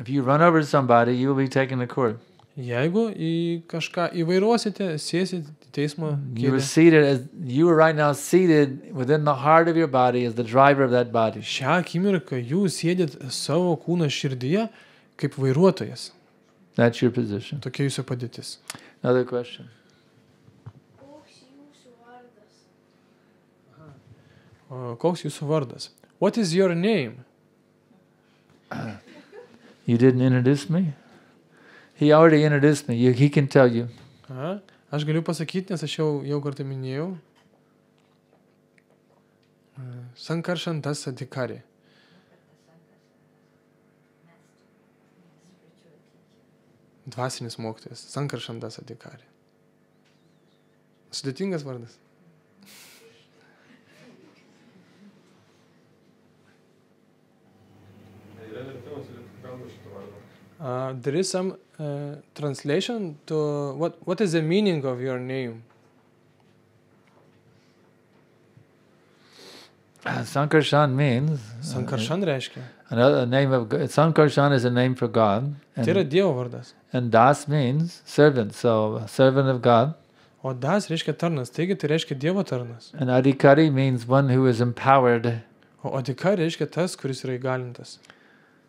If you run over somebody, you will be taken to court. Jeigu į kažką įvairuosite, sėsit į teismo kėdę. seated as you are right now seated within the heart of your body as the driver of that body. Šią akimirką jūs sėdit savo kūno širdyje kaip vairuotojas. That's your position. Tokia jūsų padėtis. Another question. Koks jūsų vardas? O koks jūsų vardas? What is your name? You didn't introduce me? He already introduced me. You, he can tell you. Aha. Aš galiu pasakyti, nes aš jau, jau kartą minėjau. Sankaršantas Adikari. Dvasinis mokytojas. Sankaršantas Adikari. Sudėtingas vardas. Uh, there is some uh, translation to what what is the meaning of your name? Uh, Sankarshan means uh, Sankarshan reiškia. Another name of. Sankarshan is a name for God, Tai yra and, Dievo vardas. and Das means servant. So servant of God, O das reiškia tarnas, taigi tai reiškia Dievo tarnas. and Adhikari means one who is empowered. O Adika reiškia tas, kuris yra įgalintas.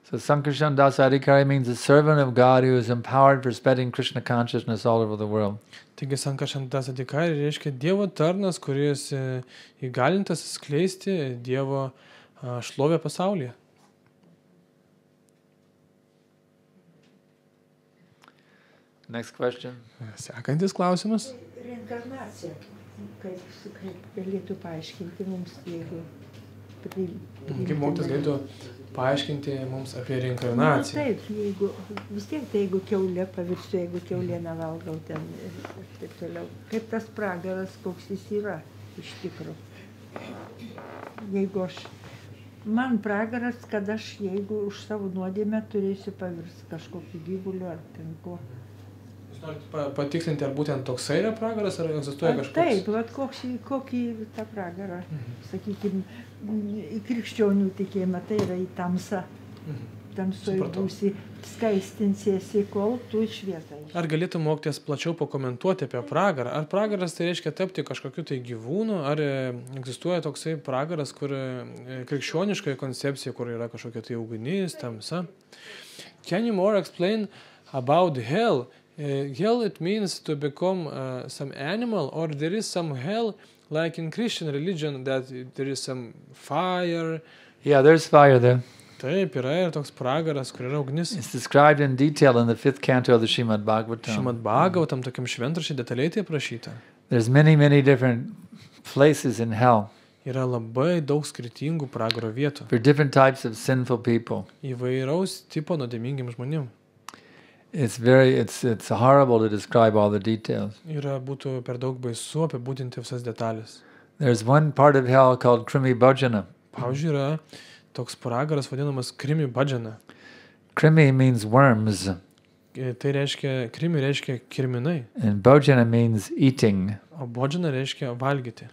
So Sankarshan Das Adhikari means a servant of God who is empowered for spreading Krishna consciousness all over the world. Taigi Sankarshantas Adika reiškia Dievo tarnas, kuris e, įgalintas skleisti Dievo šlovę pasaulyje. Next question. Sekantis klausimas. Reinkarnacija. Kaip, kaip galėtų paaiškinti mums, jeigu pri, Kaip mokytas galėtų paaiškinti mums apie Na, reinkarnaciją? taip, jeigu vis tiek tai jeigu keulė pavirsiu, jeigu keulė nevalgau ten ir ir taip toliau. Kaip tas pragaras, koks jis yra iš tikrųjų. Jeigu aš, man pragaras, kad aš jeigu už savo nuodėmę turėsiu pavirsti kažkokiu gyvuliu ar ten kuo. Pa- patikslinti, ar būtent toksai yra pragaras, ar egzistuoja A, kažkoks? Taip, vat koks, kokį tą pragarą, sakykime, į krikščionių tikėjimą, tai yra į tamsą. Mhm. Tamsoje Supratau. būsi, skaistinsiesi, kol tu šviesai. Ar galėtų mokytis plačiau pakomentuoti apie pragarą? Ar pragaras tai reiškia tapti kažkokiu tai gyvūnu, ar e, egzistuoja toksai pragaras, kur e, krikščioniškoje koncepcija, kur yra kažkokia tai ugnis, tamsa? Can you more explain about hell? Uh, hell it means to become uh, some animal, or there is some hell like in Christian religion that there is some fire. Yeah, there's fire there. Taip, yra ir toks pragaras, kur yra ugnis. It's described in detail in the fifth canto of the Srimad Bhagavatam. Bhagavatam tokiam detaliai tai aprašyta. There's many, many different places in hell Yra labai daug skirtingų pragaro vietų. for different types of sinful people. Įvairaus tipo. It's very, it's, it's horrible to describe all the details. Yra būtų per daug baisu apibūdinti visas detalės. There's one part of hell called Krimi Bhojana. Pavyzdžiui, yra toks pragaras vadinamas krimi badžana. Krimi means worms, E, Tai reiškia, krimi reiškia kirminai, and Bhojana means eating. o bodžana reiškia valgyti.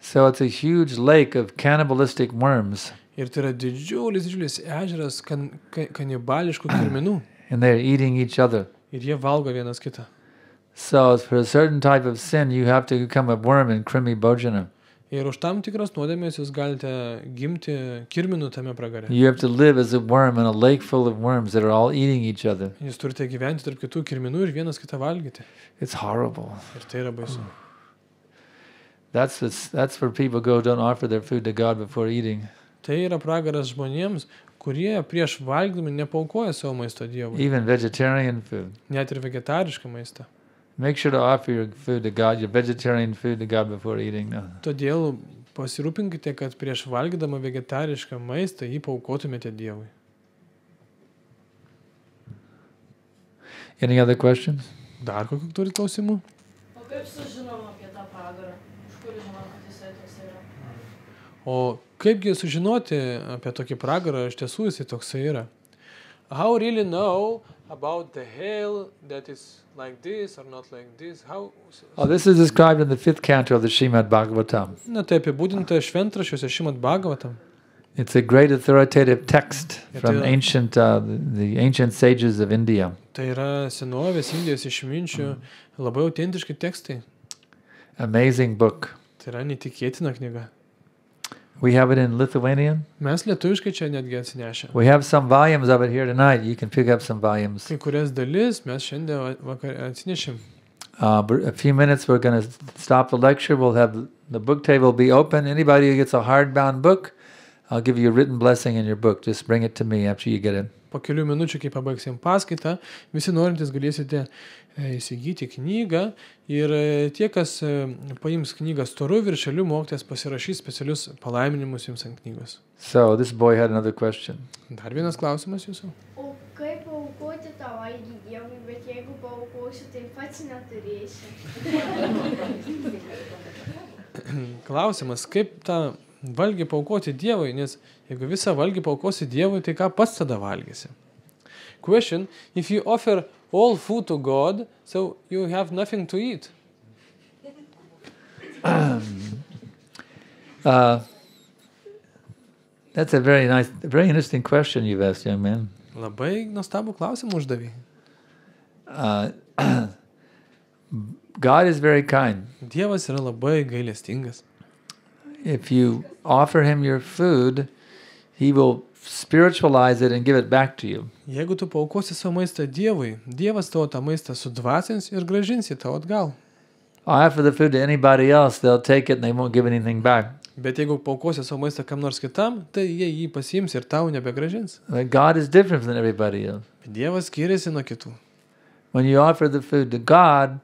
So it's a huge lake of cannibalistic worms, Ir tai yra didžiulis, didžiulis ežeras kan, ka, kanibališkų kirminų. And they're eating each other. Ir jie valgo vienas kitą. So for a certain type of sin, you have to become a worm in Krimi Bhojana. Ir už tam tikras nuodėmės jūs galite gimti kirminų tame pragare. You have to live as a worm in a lake full of worms that are all eating each other. Jūs turite gyventi tarp kitų kirminų ir vienas kitą valgyti. It's horrible. Ir tai yra baisu. That's, what's, that's where people go, don't offer their food to God before eating. Tai yra pragaras žmonėms, kurie prieš valgydami nepaukoja savo maisto Dievui. Even vegetarian food. Net ir vegetarišką maistą. Make sure to offer your food to God, your vegetarian food to God before eating. No. Todėl pasirūpinkite, kad prieš valgydama vegetarišką maistą jį paukotumėte Dievui. Any other questions? Dar kokių turit klausimų? O kaip sužinom apie tą pragarą? Iš kur žinom, kad jisai toks yra? O kaipgi sužinoti apie tokį pragarą, iš tiesų jisai toksai yra? How really know about the hell that is like this or not like this? How... Oh, this is described in the fifth canto of the Srimad Bhagavatam. Na tai apibūdinta šventrašiuose Šimat Bhagavatam. It's a great authoritative text from too. ancient, uh, the the ancient sages of India. Tai yra senovės Indijos išminčių labai autentiški tekstai. Amazing book. Tai yra netikėtina knyga. We have it in Lithuanian. Mes lietuviškai čia netgi atsinešę. We have some volumes of it here tonight. You can pick up some volumes. Kai kurias dalis mes šiandien va- vakar atsinešėm. Uh, a few minutes, we're going to stop the lecture. We'll have the book table be open. Anybody who gets a hardbound book, I'll give you a written blessing in your book. Just bring it to me after you get it. Po kelių minučių, kai pabaigsim paskaitą, visi norintys galėsite įsigyti knygą ir e, tie, kas e, paims knygą storų viršelių, mokytės pasirašys specialius palaiminimus jums ant knygos. So this boy had another question. Dar vienas klausimas jūsų. O kaip aukoti tą valgį Dievui, bet jeigu paukosi, tai pats neturėsi. Klausimas, kaip tą valgį paukoti Dievui, nes jeigu visą valgį paukosi Dievui, tai ką pats tada valgysi? Question, if you offer all food to God, so you have nothing to eat. Uh, that's a very nice, very interesting question you've asked, young man. Labai nuostabų klausimą uždavė. Uh, God is very kind. Dievas yra labai gailestingas. If you offer him your food, he will spiritualize it and give it back to you. Jeigu tu paukosi savo maistą Dievui, Dievas tavo tą maistą sudvasins ir gražinsi tau atgal. I offer the food to anybody else, they'll take it and they won't give anything back. Bet jeigu paukosi savo maistą kam nors kitam, tai jie jį pasiims ir tau nebegražins. But God is different than everybody else. Dievas skiriasi nuo kitų. When you offer the food to God,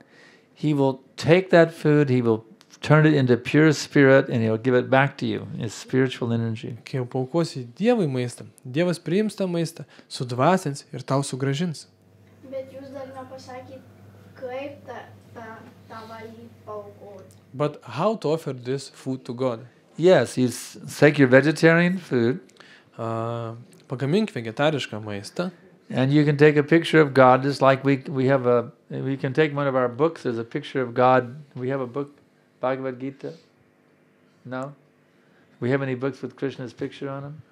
he will take that food, he will turn it into pure spirit, and he'll give it back to you. It's spiritual energy. Kai jau paukosi Dievui maistą, Dievas priims tą maistą, sudvasins ir tau sugražins. Bet jūs dar nepasakėt, kaip tą, tą, tą valgį paukoti. But how to offer this food to God? Yes, you s- take your vegetarian food, Uh, pagamink vegetarišką maistą and you can take a picture of God, just like we we have a we can take one of our books. There's a picture of God. We have a book, Bhagavad Gita. No, we have any books with Krishna's picture on them?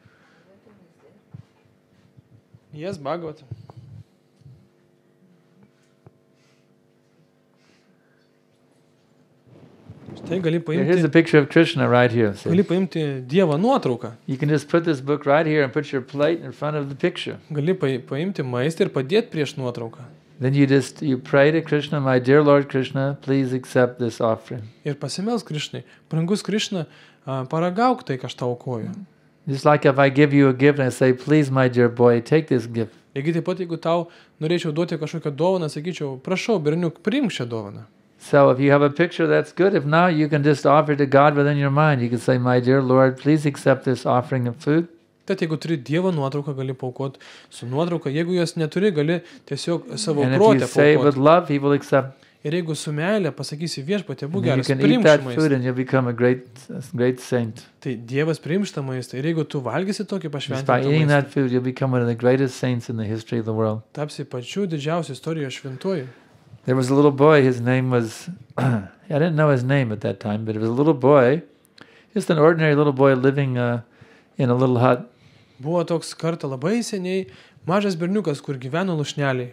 Yes. Štai here's a picture of Krishna right here. see? gali paimti Dievo nuotrauką. You can just put this book right here and put your plate in front of the picture. Gali pai- paimti maistą ir padėti prieš nuotrauką. Then you just you pray to Krishna, my dear Lord Krishna, please accept this offering. Ir pasimels Krišnai. Brangus Krišna, a, paragauk tai, ką aš tau aukoju. Just like if I give you a gift and I say, please, my dear boy, take this gift. Lygiai taip pat, jeigu tau norėčiau duoti kažkokią dovaną, sakyčiau, prašau, berniuk, priimk šią dovaną. So if you have a picture, that's good. If not, you can just offer to God within your mind. You can say, my dear Lord, please accept this offering of food. Tad jeigu turi Dievo nuotrauką, gali paukoti su nuotrauka. Jeigu jos neturi, gali tiesiog savo protę paukoti. Ir jeigu su meilė pasakysi viešpatė, būk geras, can eat priimk that šį food maistą. and you'll become a great, a great saint. Tai Dievas priims tą maistą. Ir jeigu tu valgysi tokį pašventintą tapsi pačiu didžiausiu istorijos šventuoju. There was a little boy, his name was, I didn't know his name at that time, but it was a little boy, just an ordinary little boy living uh, in a little hut. Buvo toks kartą labai seniai mažas berniukas, kur gyveno lušneliai.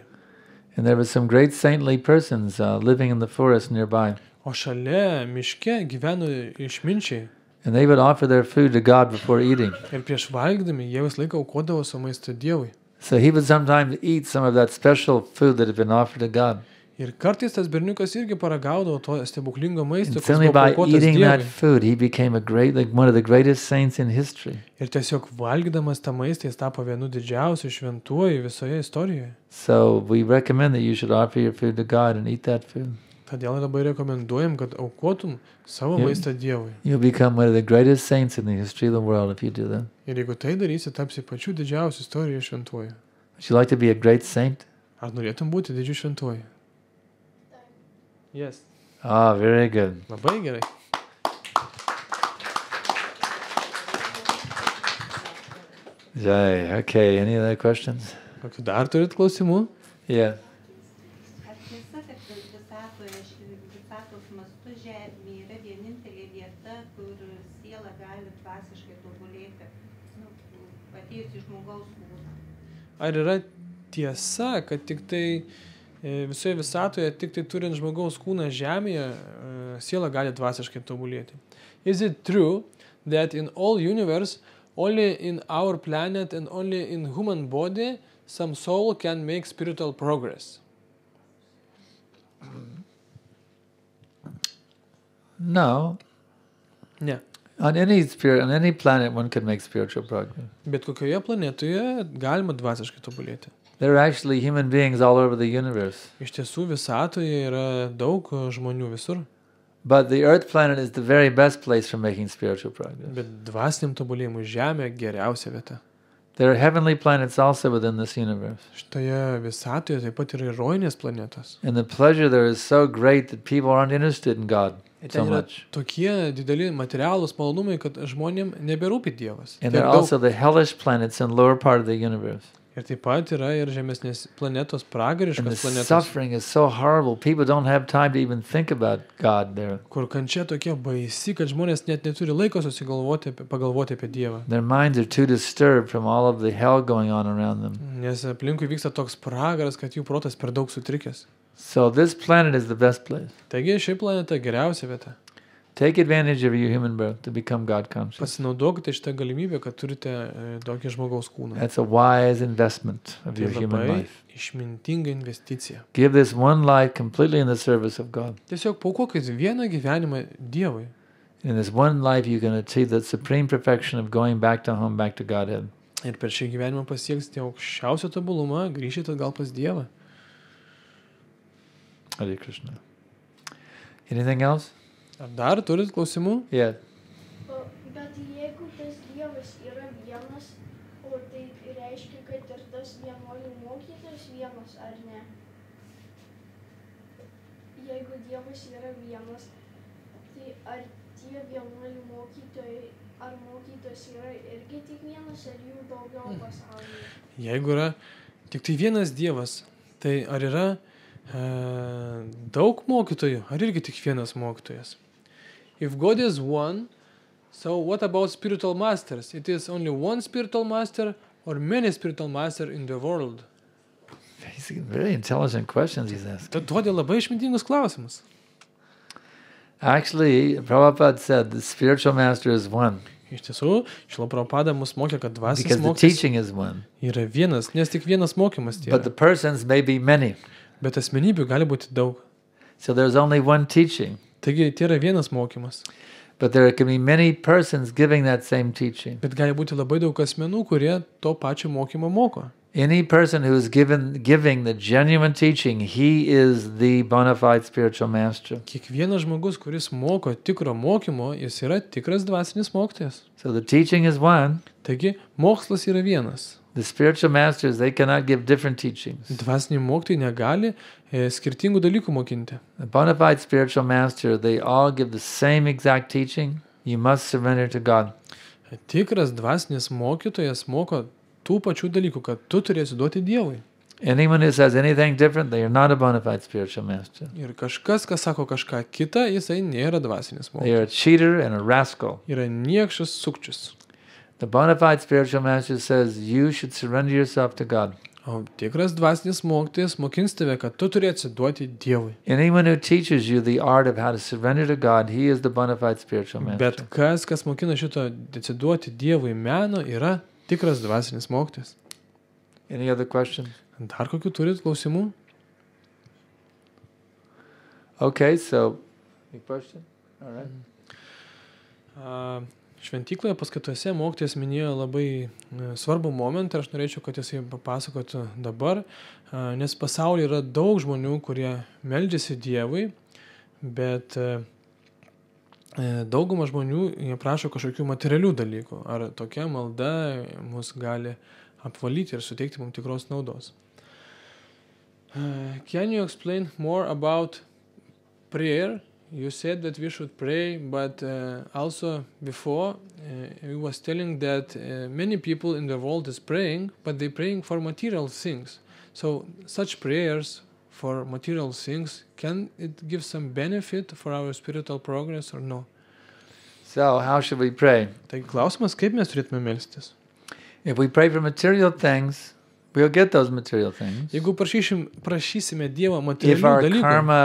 And there was some great saintly persons uh, living in the forest nearby. O šalia miške gyveno išminčiai. and they would offer their food to God before eating. Ir prieš valgydami jie visą laiką aukodavo savo maistą Dievui. So he would sometimes eat some of that special food that had been offered to God. Ir kartais tas berniukas irgi paragaudavo to stebuklingo maisto, buvo by eating that food, he became a great, like one of the greatest saints in history. Ir tiesiog valgydamas tą maistą jis tapo vienu didžiausiu šventuoju visoje istorijoje. So we recommend that you should offer your food to God and eat that food. Todėl labai rekomenduojam, kad aukotum savo Jo. maistą Dievui. You'll become one of the greatest saints in the history of the world if you do that. Ir jeigu tai darysi, tapsi pačiu didžiausiu istorijoje šventuoju. Would you like to be a great saint? Ar norėtum būti didžiu šventuoju? Yes. Ah, very good. Labai gerai. Jai. Okay, any other questions? Kokių dar turit klausimų? Yeah. Ar yra nu? Ar yra tiesa, kad tik tai e, visoje visatoje, tik tai turint žmogaus kūną žemėje, e, siela gali dvasiškai tobulėti? Is it true that in all universe, only in our planet and only in human body, some soul can make spiritual progress? No. Ne. On any spirit, on any planet, one can make spiritual progress. Bet kokioje planetoje galima dvasiškai tobulėti? There are actually human beings all over the universe. Iš tiesų visatoje yra daug žmonių visur, But the Earth planet is the very best place for making spiritual progress. bet dvasiniam tobulėjimui Žemė geriausia vieta. There are heavenly planets also within this universe. Šitoje visatoje taip pat yra ir rojinės planetos. And the pleasure there is so great that people aren't interested in God Ir so yra much. tokie dideli materialūs malonumai, kad žmonėm neberūpi Dievas. And there are also the hellish planets in lower part of the universe. Ir taip pat yra ir žemesnės planetos, pragariškos planetos, suffering is so horrible. People don't have time to even think about God there. kur kančia tokia baisi, kad žmonės net neturi laiko susigalvoti, pagalvoti apie Dievą. Their minds are too disturbed from all of the hell going on around them. Nes aplinkui vyksta toks pragaras, kad jų protas per daug sutrikęs. So this planet is the best place. Taigi ši planeta geriausia vieta. Take advantage of your human birth to become God conscious. Pasinaudokite šitą galimybę, kad turite e, tokį žmogaus kūną. That's a wise investment of Tai your human labai life. išmintinga investicija. Give this one life completely in the service of God. Tiesiog paukokit vieną gyvenimą Dievui. In this one life, you can achieve the supreme perfection of going back to home, back to Godhead. Ir per šį gyvenimą pasieksite aukščiausią tobulumą, grįšite atgal pas Dievą. Hare Krishna. Anything else? Ar dar turit klausimų? Yeah. O, Bet jeigu tas Dievas yra vienas, o tai reiškia, kad ir tas vienuolių mokytojas vienas, ar ne? Jeigu Dievas yra vienas, tai ar tie vienuolių mokytojai, ar mokytojas yra irgi tik vienas, ar jų daugiau pasaulyje? Jeigu yra tik tai vienas Dievas, tai ar yra e, daug mokytojų, ar irgi tik vienas mokytojas? If God is one, so what about spiritual masters? It is only one spiritual master or many spiritual masters in the world? He's very intelligent questions he's asking. Tad duodė labai išmintingus klausimus. Actually, Prabhupada said the spiritual master is one Iš tiesų, Šilaparapada mus mokė, kad dvasinis because the mokymas teaching is one, yra vienas, nes tik vienas mokymas tai but the persons may be many. Bet asmenybių gali būti daug. So there's only one teaching, Taigi tai yra vienas mokymas. but there can be many persons giving that same teaching. Bet gali būti labai daug asmenų, kurie to pačio mokymo moko. Any person who is given giving the genuine teaching, he is the bona fide spiritual master. Kiekvienas žmogus, kuris moko tikro mokymo, jis yra tikras dvasinis mokytojas. So the teaching is one. Taigi mokslas yra vienas. The spiritual masters they cannot give different teachings. Dvasiniai mokytojai negali e, skirtingų dalykų mokinti. The bona fide spiritual master they all give the same exact teaching. You must surrender to God. Tikras dvasinis mokytojas moko tų pačių dalykų, kad tu turėsi duoti Dievui. Anyone who says anything different, they are not a bona fide spiritual master. Ir kažkas, kas sako kažką kitą, jisai nėra dvasinis They mokytojas. are a cheater and a rascal. Yra niekšas sukčius. The bona fide spiritual master says you should surrender yourself to God. O tikras dvasinis mokytojas mokins tave, kad tu turi atsiduoti Dievui. Anyone who teaches you the art of how to surrender to God, he is the bona fide spiritual master. Bet kas, kas mokina šito atsiduoti Dievui meno, yra tikras dvasinis mokytojas. Any other questions? Dar kokių turit klausimų? Okay, so any question? All right. A, Šventykloje paskaituose mokytojas minėjo labai e, svarbų momentą ir aš norėčiau, kad jisai papasakotų dabar, a, nes pasaulyje yra daug žmonių, kurie meldžiasi Dievui, bet e, e, dauguma žmonių jie prašo kažkokių materialių dalykų. Ar tokia malda mus gali apvalyti ir suteikti mums tikros naudos. Can you explain more about prayer you said that we should pray, but uh, also before uh, he was telling that uh, many people in the world is praying, but they're praying for material things. So such prayers for material things can it give some benefit for our spiritual progress or no? So, how should we pray? Tai klausimas, kaip mes turėtume melstis? If we pray for material things, we'll get those material things. Jeigu prašyšim, prašysime Dievo If our dalykų, karma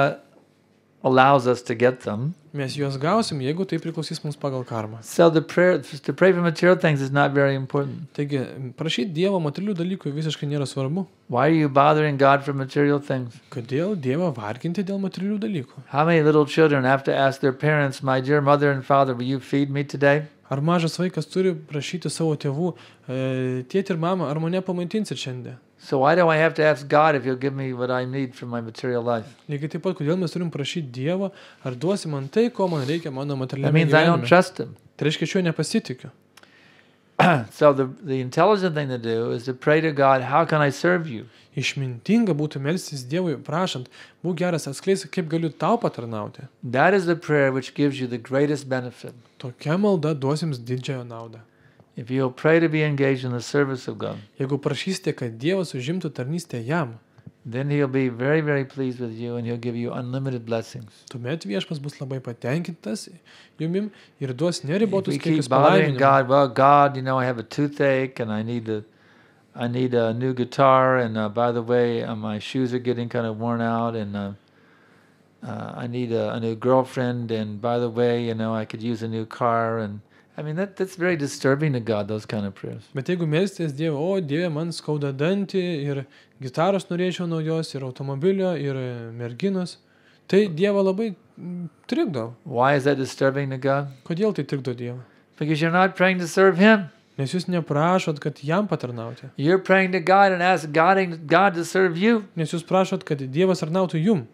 allows us to get them. mes juos gausim, jeigu tai priklausys mums pagal karmą. So the prayer to pray for material things is not very important. Taigi, prašyti Dievo materialių dalykų visiškai nėra svarbu. Why are you bothering God for material things? Kodėl Dievą varginti dėl materialių dalykų? How many little children have to ask their parents, "My dear mother and father, will you feed me today?" Ar mažas vaikas turi prašyti savo tėvų, e, tėti ir mama, ar mane pamaitinsit šiandien? So why do I have to ask God if He'll give me what I need for my material life? Lygiai taip pat, kodėl mes turim prašyti Dievo, ar duosi man tai, ko man reikia mano That materialiame means I don't gyvenime. trust Him. Tai reiškia, aš juo nepasitikiu. so the the intelligent thing to do is to pray to God, "How can I serve you?" Išmintinga būtų melstis Dievui, prašant, būk geras atskleisk, kaip galiu tau patarnauti. That is the prayer which gives you the greatest benefit. Tokia malda duos jums didžiąją naudą. If you'll pray to be engaged in the service of God, Jeigu prašysite, kad Dievas užimtų tarnystę jam, then He'll be very, very pleased with you and He'll give you unlimited blessings. tuomet viešpas bus labai patenkintas jumim ir duos If neribotus we keep kiekius bothering palaiminimų. God, well, God, you know, I have a toothache and I need to, I need a new guitar, and uh, by the way, uh, my shoes are getting kind of worn out, and uh, uh, I need a, a new girlfriend, and by the way, you know, I could use a new car, and I mean that that's very disturbing to God. Those kind of prayers. Bet jeigu melsties Dievo, o Dieve, man skauda dantį ir gitaros norėčiau naujos, ir automobilio, ir merginos, tai Dievo labai mm, trikdo. Why is that disturbing to God? Kodėl tai trikdo Dievą? Because you're not praying to serve Him. Nes jūs neprašot, kad jam patarnauti. You're praying to God and ask God, God to serve you. Nes jūs prašot, kad Dievas tarnautų jum.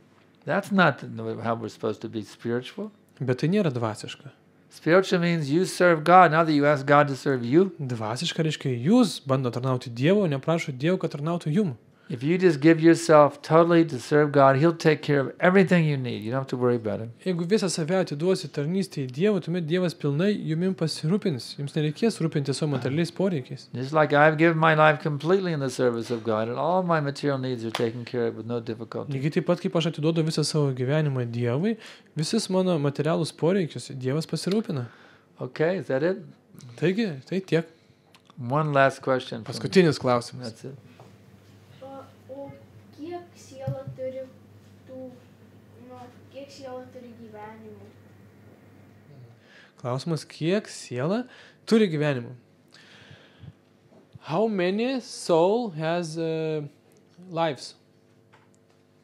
That's not how we're supposed to be spiritual. Bet tai nėra dvasiška. Spiritual means you serve God, not that you ask God to serve you. Dvasiška reiškia, jūs bando tarnauti Dievo, neprašo Dievo, kad tarnautų jum. If you just give yourself totally to serve God, He'll take care of everything you need. You don't have to worry about it. Jeigu visą save atiduosi tarnystėje Dievui, tuomet Dievas pilnai jumim pasirūpins. Jums nereikės rūpinti savo materialiais poreikiais. Just like I've given my life completely in the service of God, and all my material needs are taken care of with no difficulty. Lygiai taip pat, kaip aš atiduodu visą savo gyvenimą Dievui, visus mano materialus poreikius Dievas pasirūpina. Okay, is that it? Taigi, tai tiek. One last question. Paskutinis klausimas. That's it. Klausimas, kiek siela turi gyvenimų? How many soul has uh, lives?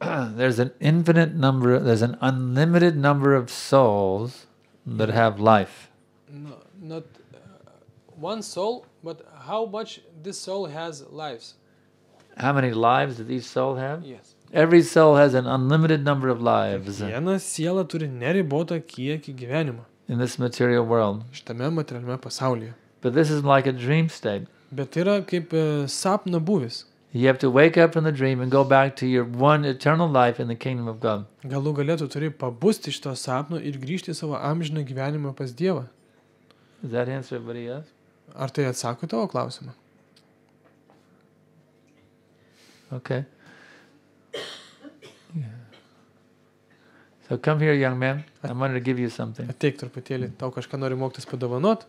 there's an infinite number, there's an unlimited number of souls that have life. No, not uh, one soul, but how much this soul has lives? How many lives does each soul have? Yes. Every soul has an unlimited number of lives Viena siela turi neribotą kiekį gyvenimo in this material world. šitame materialiame pasaulyje. But this is like a dream state. Bet tai yra kaip e, sapno buvis. You have to wake up from the dream and go back to your one eternal life in the kingdom of God. Galų galėtų turi pabusti iš to sapno ir grįžti į savo amžiną gyvenimą pas Dievą. Does that answer everybody else? Ar tai atsako į tavo klausimą? Okay. So come here, young man. I wanted to give you something. Ateik truputėlį, tau kažką nori mokytis padovanot.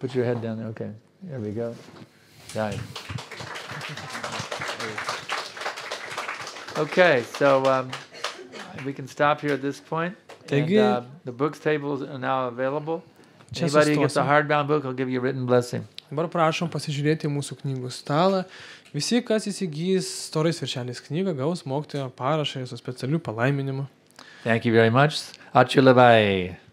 Put your head down there. Okay. There we go. Right. Okay, so um, we can stop here at this point. And, uh, the books tables are now available. Anybody who gets a hardbound book, I'll give you a written blessing. Dabar prašom pasižiūrėti mūsų knygų stalą. Visi, kas įsigys storais viršeliais knygą, gaus mokytojo parašą su specialiu palaiminimu. Thank you very much. Ačiū labai.